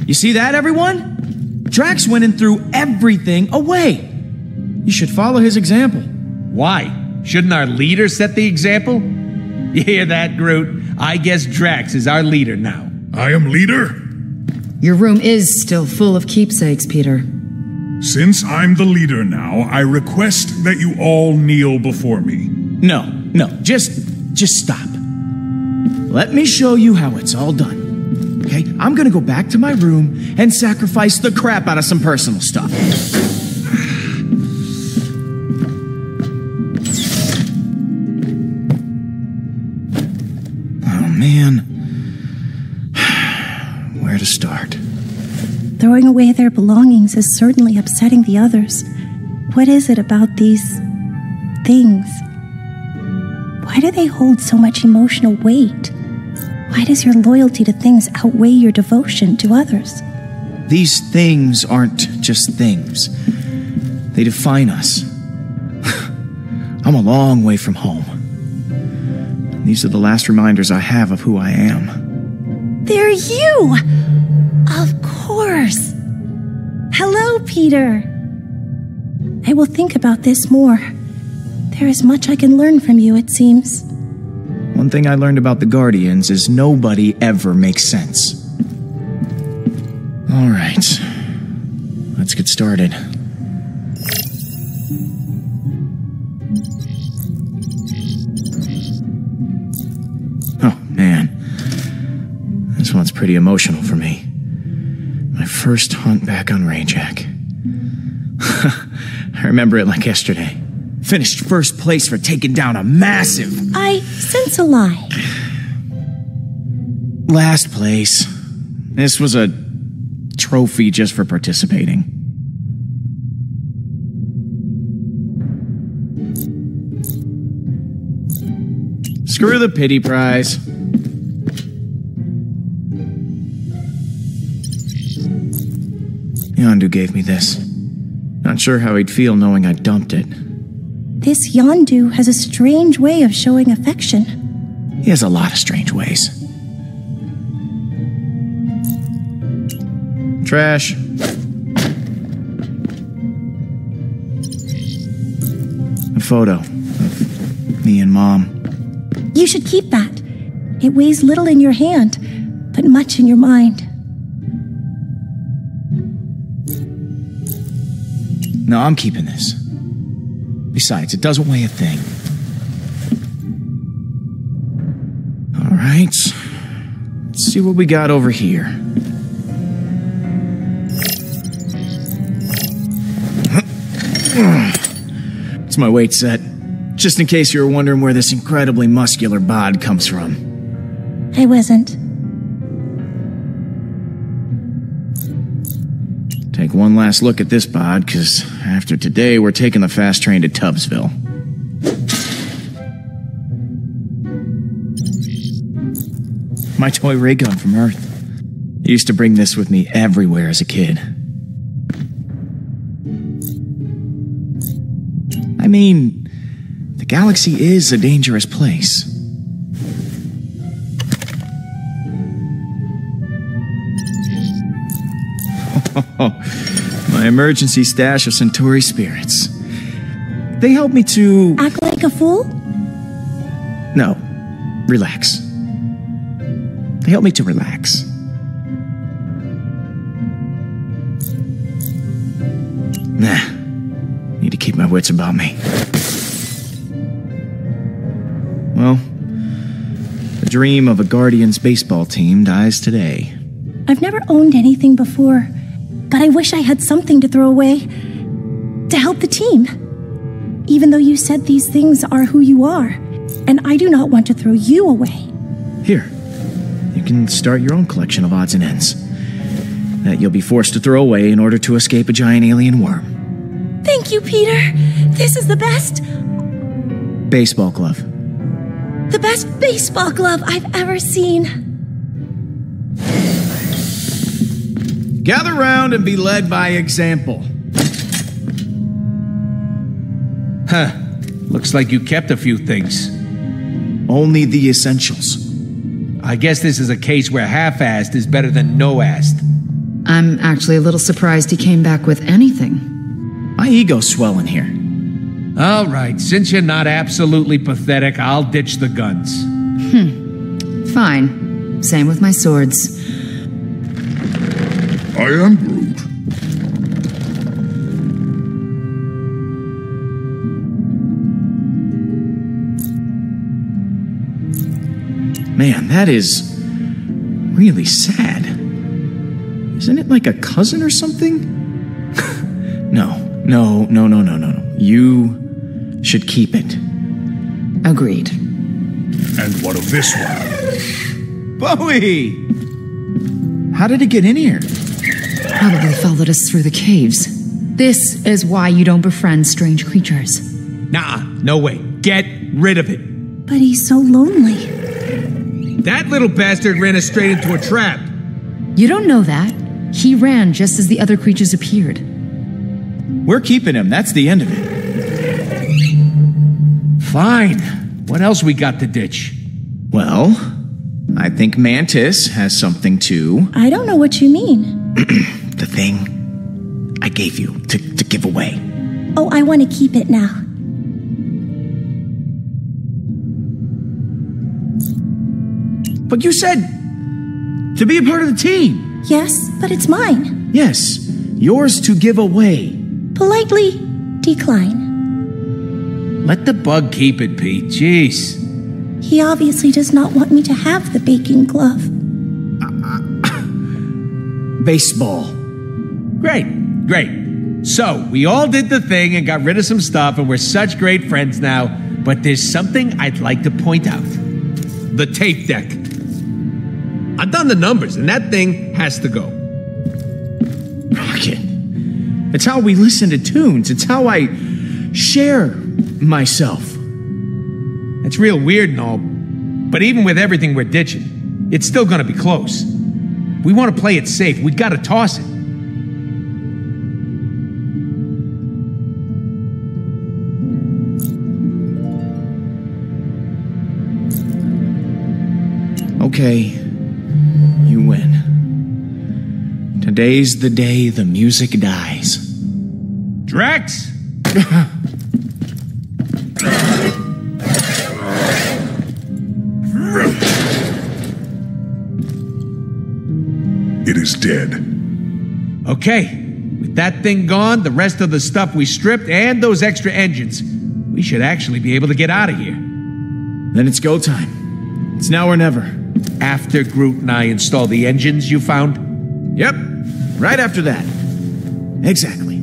You see that, everyone? Drax went and threw everything away. You should follow his example. Why? Shouldn't our leader set the example? You hear that, Groot? I guess Drax is our leader now. I am leader? Your room is still full of keepsakes, Peter. Since I'm the leader now, I request that you all kneel before me. No, no, just just stop. Let me show you how it's all done. Okay? I'm gonna go back to my room and sacrifice the crap out of some personal stuff. Their belongings is certainly upsetting the others. What is it about these things? Why do they hold so much emotional weight? Why does your loyalty to things outweigh your devotion to others? These things aren't just things, they define us. I'm a long way from home. These are the last reminders I have of who I am. They're you! Of course. Hello, Peter. I will think about this more. There is much I can learn from you, it seems. One thing I learned about the Guardians is nobody ever makes sense. All right, let's get started. Oh, man. This one's pretty emotional for me. First hunt back on Rayjack. I remember it like yesterday. Finished first place for taking down a massive I sense a lie. last place. This was a trophy just for participating. Screw the pity prize. Yondu gave me this. Not sure how he'd feel knowing I dumped it. This Yondu has a strange way of showing affection. He has a lot of strange ways. Trash. A photo of me and Mom. You should keep that. It weighs little in your hand, but much in your mind. No, I'm keeping this. Besides, it doesn't weigh a thing. All right. Let's see what we got over here. It's my weight set. Just in case you were wondering where this incredibly muscular bod comes from. I wasn't. Take one last look at this bod, because after today, we're taking the fast train to Tubbsville. My toy ray gun from Earth. I used to bring this with me everywhere as a kid. I mean, the galaxy is a dangerous place. My emergency stash of Centauri spirits. They help me to. Act like a fool? No, relax. They help me to relax. Nah, need to keep my wits about me. Well, the dream of a Guardians baseball team dies today. I've never owned anything before, but I wish I had something to throw away to help the team. Even though you said these things are who you are, and I do not want to throw you away. Here, you can start your own collection of odds and ends that you'll be forced to throw away in order to escape a giant alien worm. Thank you, Peter. This is the best, Baseball glove. the best baseball glove I've ever seen. Gather round and be led by example. Huh. Looks like you kept a few things. Only the essentials. I guess this is a case where half-assed is better than no-assed. I'm actually a little surprised he came back with anything. My ego's swelling here. All right, since you're not absolutely pathetic, I'll ditch the guns. Hmm. Fine. Same with my swords. I am Groot. Man, that is really sad. Isn't it like a cousin or something? no, no, no, no, no, no, no. You should keep it. Agreed. And what of this one? Bowie! How did it get in here? Probably followed us through the caves. This is why you don't befriend strange creatures. Nah, no way. Get rid of it. But he's so lonely. That little bastard ran us straight into a trap. You don't know that. He ran just as the other creatures appeared. We're keeping him. That's the end of it. Fine. What else we got to ditch? Well, I think Mantis has something too. I don't know what you mean. the thing I gave you to, to give away. Oh, I want to keep it now. But you said to be a part of the team. Yes, but it's mine. Yes, yours to give away. Politely decline. Let the bug keep it, Pete. Jeez. He obviously does not want me to have the baking glove. Baseball. Great, great. So, we all did the thing and got rid of some stuff, and we're such great friends now. But there's something I'd like to point out the tape deck. I've done the numbers, and that thing has to go. Rocket. It's how we listen to tunes. It's how I share myself. It's real weird and all, but even with everything we're ditching, it's still gonna be close. We wanna play it safe. We gotta toss it. Okay, you win. Today's the day the music dies. Drax! It is dead. Okay, with that thing gone, the rest of the stuff we stripped, and those extra engines, we should actually be able to get out of here. Then it's go time. It's now or never. After Groot and I install the engines you found? Yep, right after that. Exactly.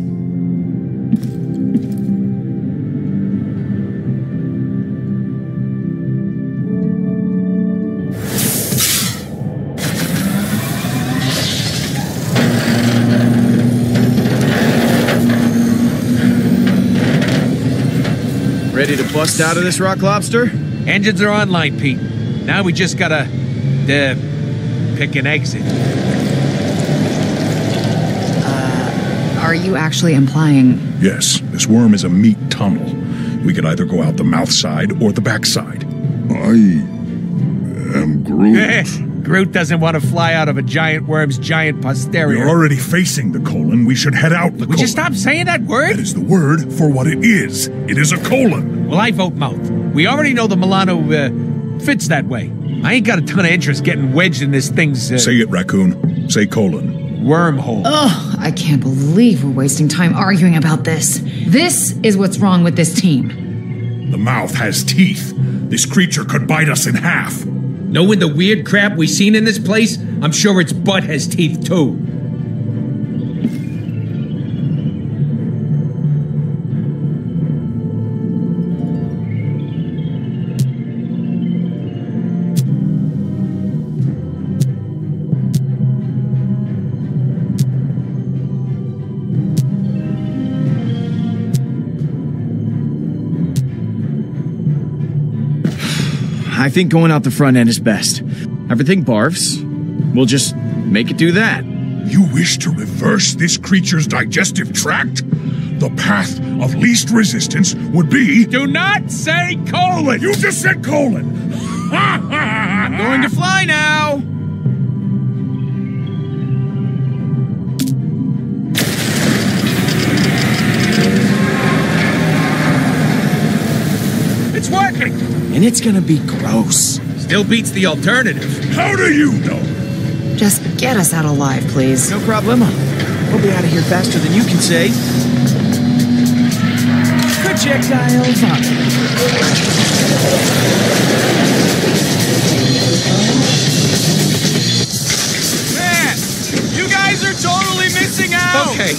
Ready to bust out of this rock lobster? Engines are online, Pete. Now we just gotta uh, pick an exit. Uh, are you actually implying Yes, this worm is a meat tunnel. We could either go out the mouth side or the back side. I am Groot. Groot doesn't want to fly out of a giant worm's giant posterior. We're already facing the colon. We should head out the Would colon. you stop saying that word? That is the word for what it is. It is a colon. Well, I vote mouth. We already know the Milano uh, fits that way. I ain't got a ton of interest getting wedged in this thing's uh, Say it, raccoon. Say colon. wormhole. Ugh, I can't believe we're wasting time arguing about this. This is what's wrong with this team. The mouth has teeth. This creature could bite us in half. Knowing the weird crap we've seen in this place, I'm sure its butt has teeth too. Think going out the front end is best. Everything barfs. We'll just make it do that. You wish to reverse this creature's digestive tract? The path of least resistance would be. Do not say colon! You just said colon! I'm going to fly now! And it's gonna be gross. Still beats the alternative. How do you know? Just get us out alive, please. No problema. We'll be out of here faster than you can say. Projectiles up. Man, you guys are totally missing out! Okay,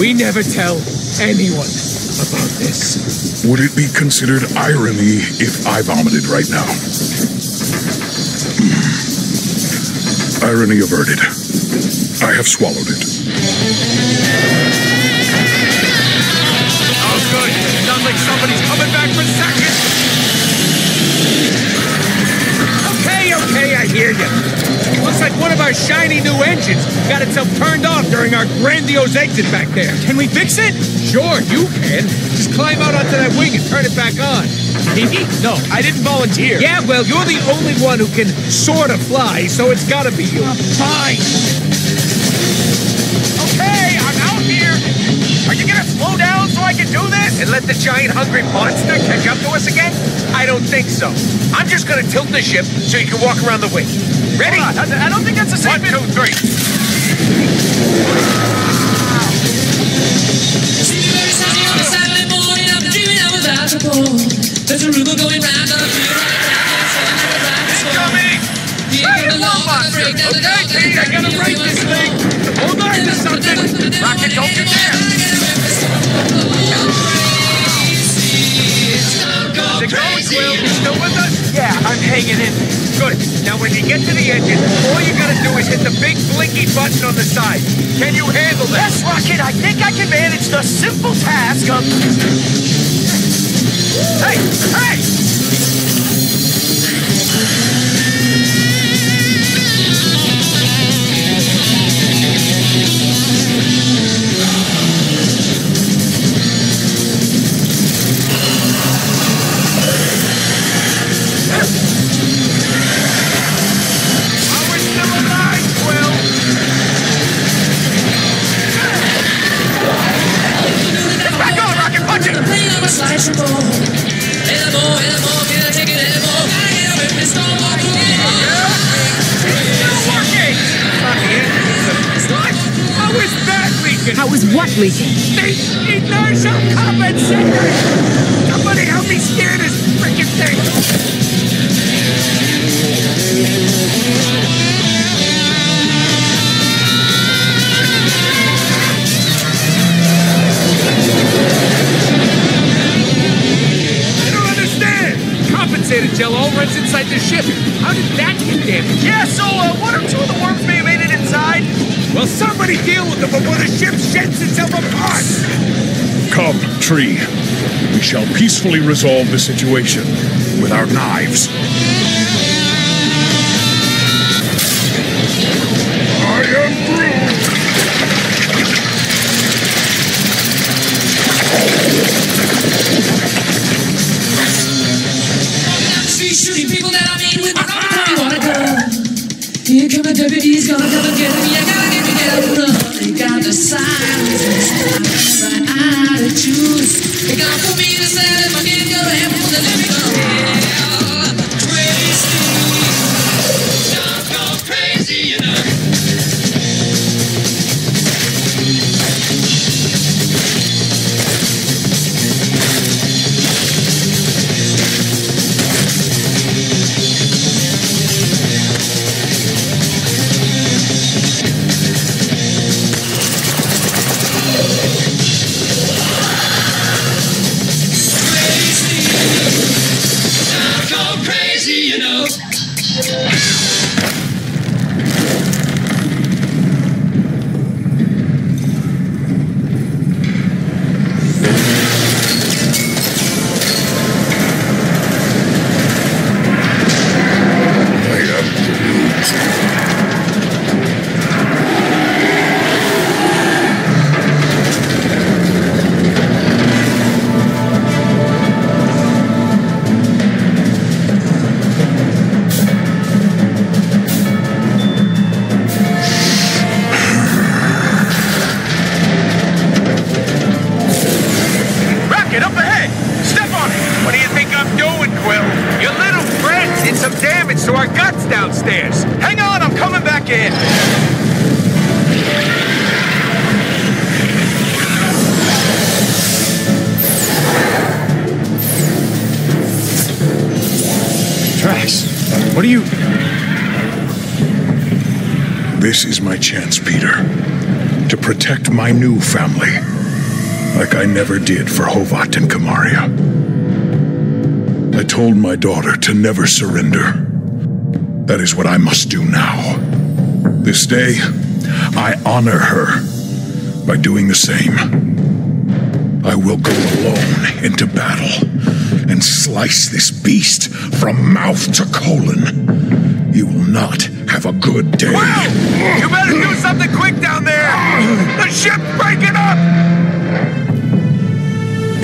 we never tell anyone about this. Would it be considered irony if I vomited right now? Hmm. Irony averted. I have swallowed it. Oh, good. Sounds like somebody's coming back for seconds. Okay, okay, I hear you. Looks like one of our shiny new engines got itself turned off during our grandiose exit back there. Can we fix it? Sure, you can. Just climb out onto that wing and turn it back on. Me? No, I didn't volunteer. Yeah, well, you're the only one who can sort of fly, so it's gotta be you. fine. Okay, I'm out here. Are you gonna slow down so I can do this? And let the giant hungry monster catch up to us again? I don't think so. I'm just gonna tilt the ship so you can walk around the wing. Ready? I, I don't think that's a safe One, two, three. There's a rumor going round on a few Incoming! Hey, monster! Okay, Pete, I gotta break this thing! Hold on to something! Rocket, don't you dare! How's it going, Quill? You still with us? Yeah, I'm hanging in. Good. Now, when you get to the engine, all you gotta do is hit the big blinky button on the side. Can you handle that? Yes, Rocket, I think I can manage the simple task of. Hey! Hey! How shall peacefully resolve the situation with our knives. Family, like I never did for Hovat and Kamaria. I told my daughter to never surrender. That is what I must do now. This day, I honor her by doing the same. I will go alone into battle and slice this beast from mouth to colon. You will not have a good day. Well, You better do something quick down there! The ship's breaking up!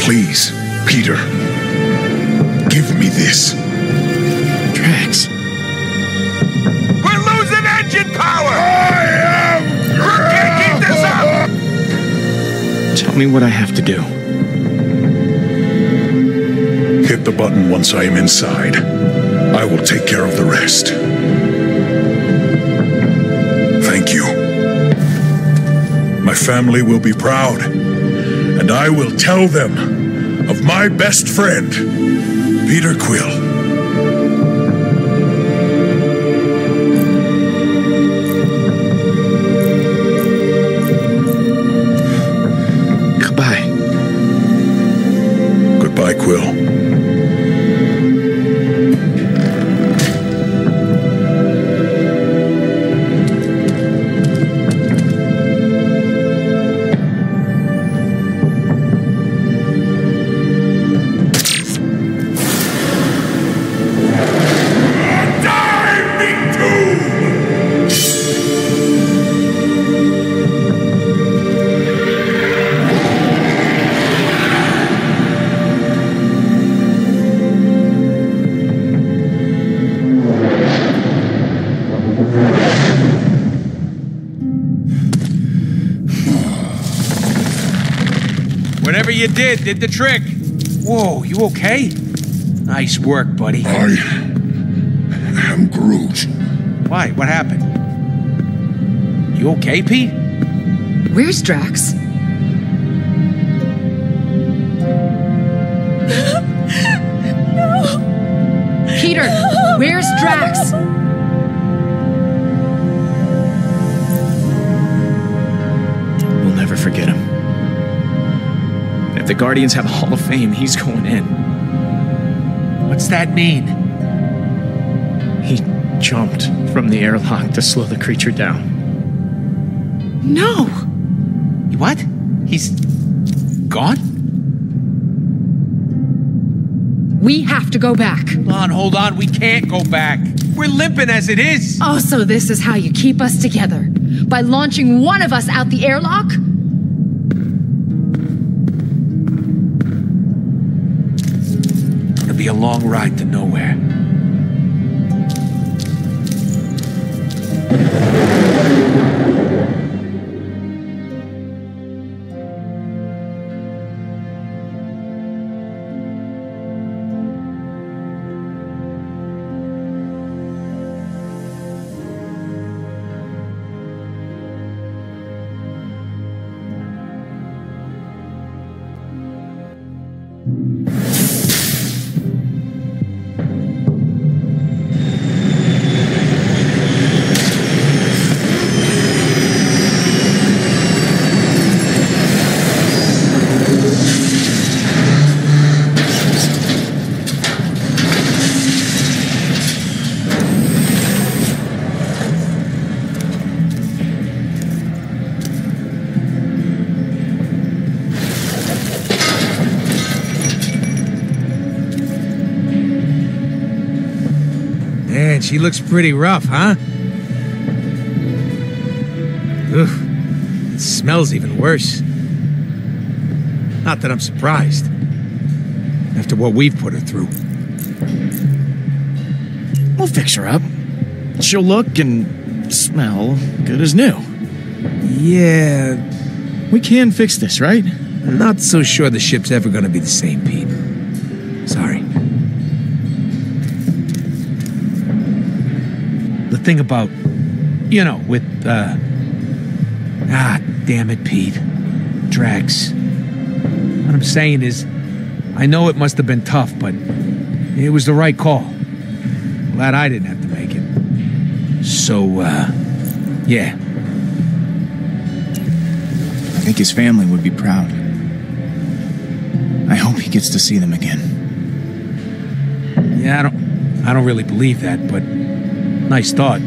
Please, Peter, give me this. Drax. We're losing engine power! I am! We can't keep this up! Tell me what I have to do. Hit the button once I am inside. I will take care of the rest. My family will be proud, and I will tell them of my best friend, Peter Quill. You did, did the trick. Whoa, you okay? Nice work, buddy. I am Groot. Why? What happened? You okay, Pete? Where's Drax? Peter, where's Drax? We'll never forget him. If the Guardians have a Hall of Fame, he's going in. What's that mean? He jumped from the airlock to slow the creature down. No. What? He's gone? We have to go back. Hold on, hold on. We can't go back. We're limping as it is. Oh, so this is how you keep us together? By launching one of us out the airlock? Be a long ride to nowhere. She looks pretty rough, huh? Ugh, it smells even worse. Not that I'm surprised. After what we've put her through. We'll fix her up. She'll look and smell good as new. Yeah. We can fix this, right? I'm not so sure the ship's ever gonna be the same, Pete. Thing about, you know, with, uh. Ah, damn it, Pete. Drax. What I'm saying is, I know it must have been tough, but it was the right call. Glad I didn't have to make it. So, uh. Yeah. I think his family would be proud. I hope he gets to see them again. Yeah, I don't. I don't really believe that, but nice thought.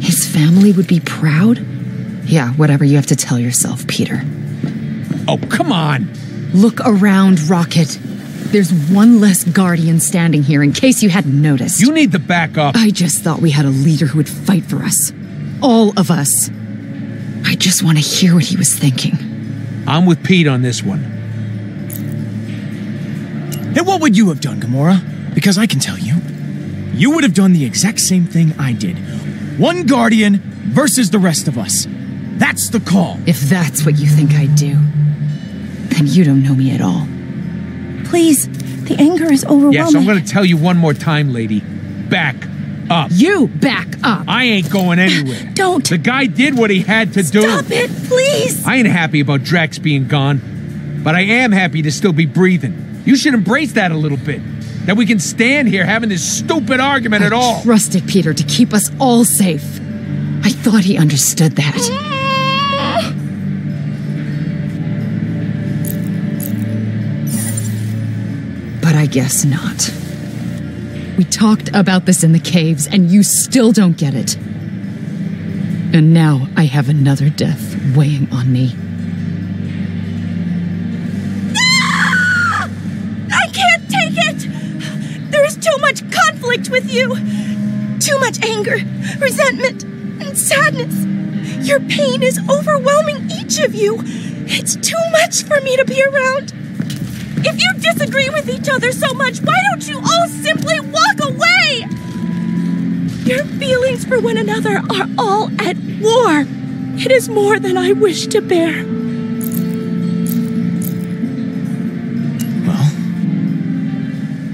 His family would be proud? Yeah, whatever you have to tell yourself, Peter. Oh, come on. Look around, Rocket. There's one less guardian standing here in case you hadn't noticed. You need the backup. I just thought we had a leader who would fight for us. All of us. I just want to hear what he was thinking. I'm with Pete on this one. And what would you have done, Gamora? Because I can tell you. You would have done the exact same thing I did. One Guardian versus the rest of us. That's the call. If that's what you think I'd do, then you don't know me at all. Please, the anger is overwhelming. Yes, I'm going to tell you one more time, lady. Back up. You back up. I ain't going anywhere. Don't. The guy did what he had to do. Stop it, please. I ain't happy about Drax being gone, but I am happy to still be breathing. You should embrace that a little bit. That we can stand here having this stupid argument at all. Trusted Peter to keep us all safe. I thought he understood that. But I guess not. We talked about this in the caves, and you still don't get it. And now I have another death weighing on me. Conflict with you! Too much anger, resentment, and sadness. Your pain is overwhelming each of you. It's too much for me to be around. If you disagree with each other so much, why don't you all simply walk away? Your feelings for one another are all at war. It is more than I wish to bear. Well,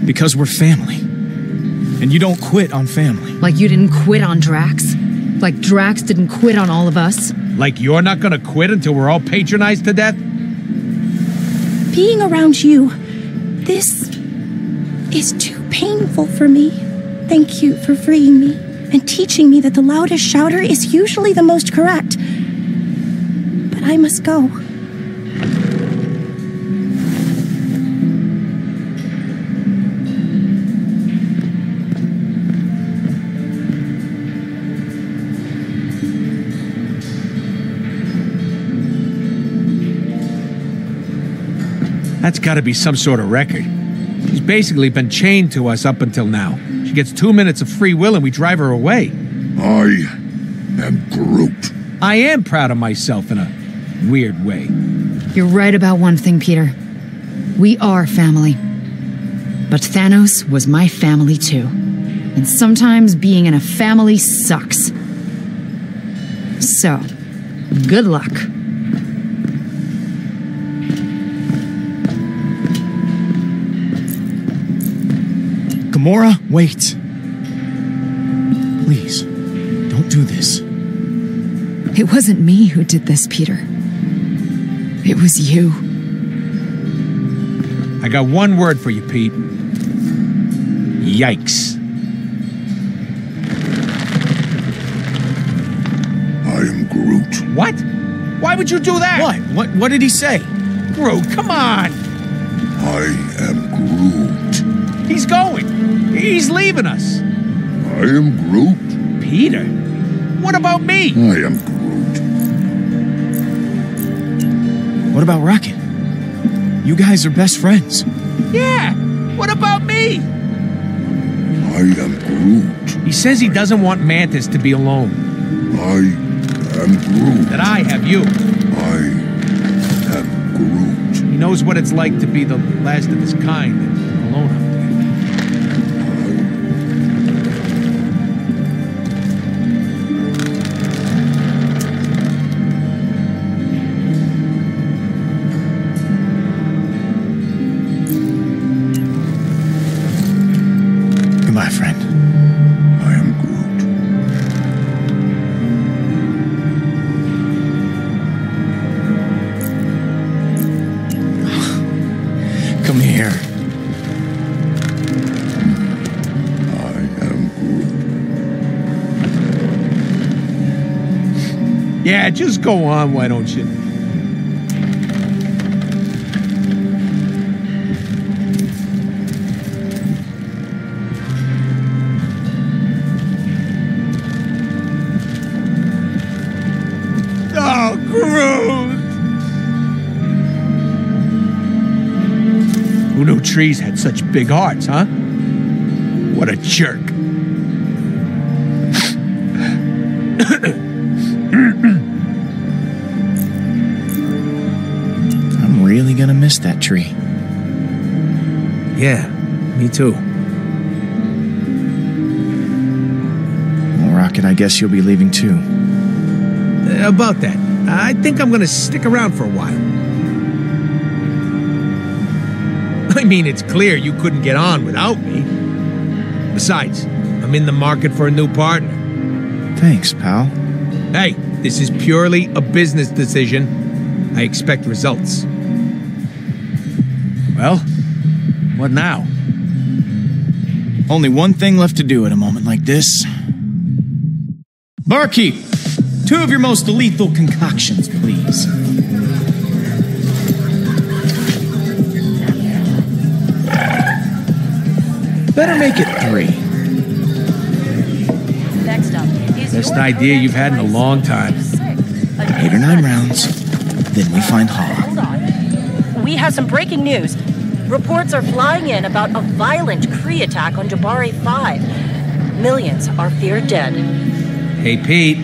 because we're family. And you don't quit on family. Like you didn't quit on Drax? Like Drax didn't quit on all of us? Like you're not going to quit until we're all patronized to death? Being around you, this is too painful for me. Thank you for freeing me and teaching me that the loudest shouter is usually the most correct. But I must go. That's got to be some sort of record. She's basically been chained to us up until now. She gets two minutes of free will and we drive her away. I am Groot. I am proud of myself in a weird way. You're right about one thing, Peter. We are family. But Thanos was my family too. And sometimes being in a family sucks. So, good luck. Gamora, wait. Please, don't do this. It wasn't me who did this, Peter. It was you. I got one word for you, Pete. Yikes. I am Groot. What? Why would you do that? What? What what did he say? Groot, come on. I am Groot. He's going. He's leaving us. I am Groot. Peter? What about me? I am Groot. What about Rocket? You guys are best friends. Yeah. What about me? I am Groot. He says he doesn't want Mantis to be alone. I am Groot. That I have you. I am Groot. He knows what it's like to be the last of his kind and alone Yeah, just go on, why don't you? Oh, Who knew trees had such big hearts, huh? What a jerk. that tree. Yeah, me too. Well, Rocket, I guess you'll be leaving too. Uh, About that, I think I'm gonna stick around for a while. I mean, it's clear you couldn't get on without me. Besides, I'm in the market for a new partner. Thanks, pal. Hey, this is purely a business decision. I expect results. Well, what now? Only one thing left to do at a moment like this. Barkeep, two of your most lethal concoctions, please. Better make it three. Next up is Best idea you've had in a long time. Eight or nine rounds, then we find Hala. Hold on. We have some breaking news. Reports are flying in about a violent Kree attack on Jabari 5. Millions are feared dead. Hey, Pete,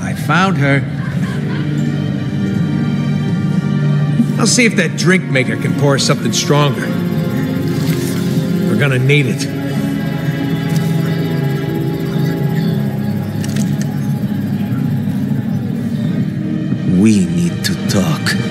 I found her. I'll see if that drink maker can pour something stronger. We're gonna need it. We need to talk.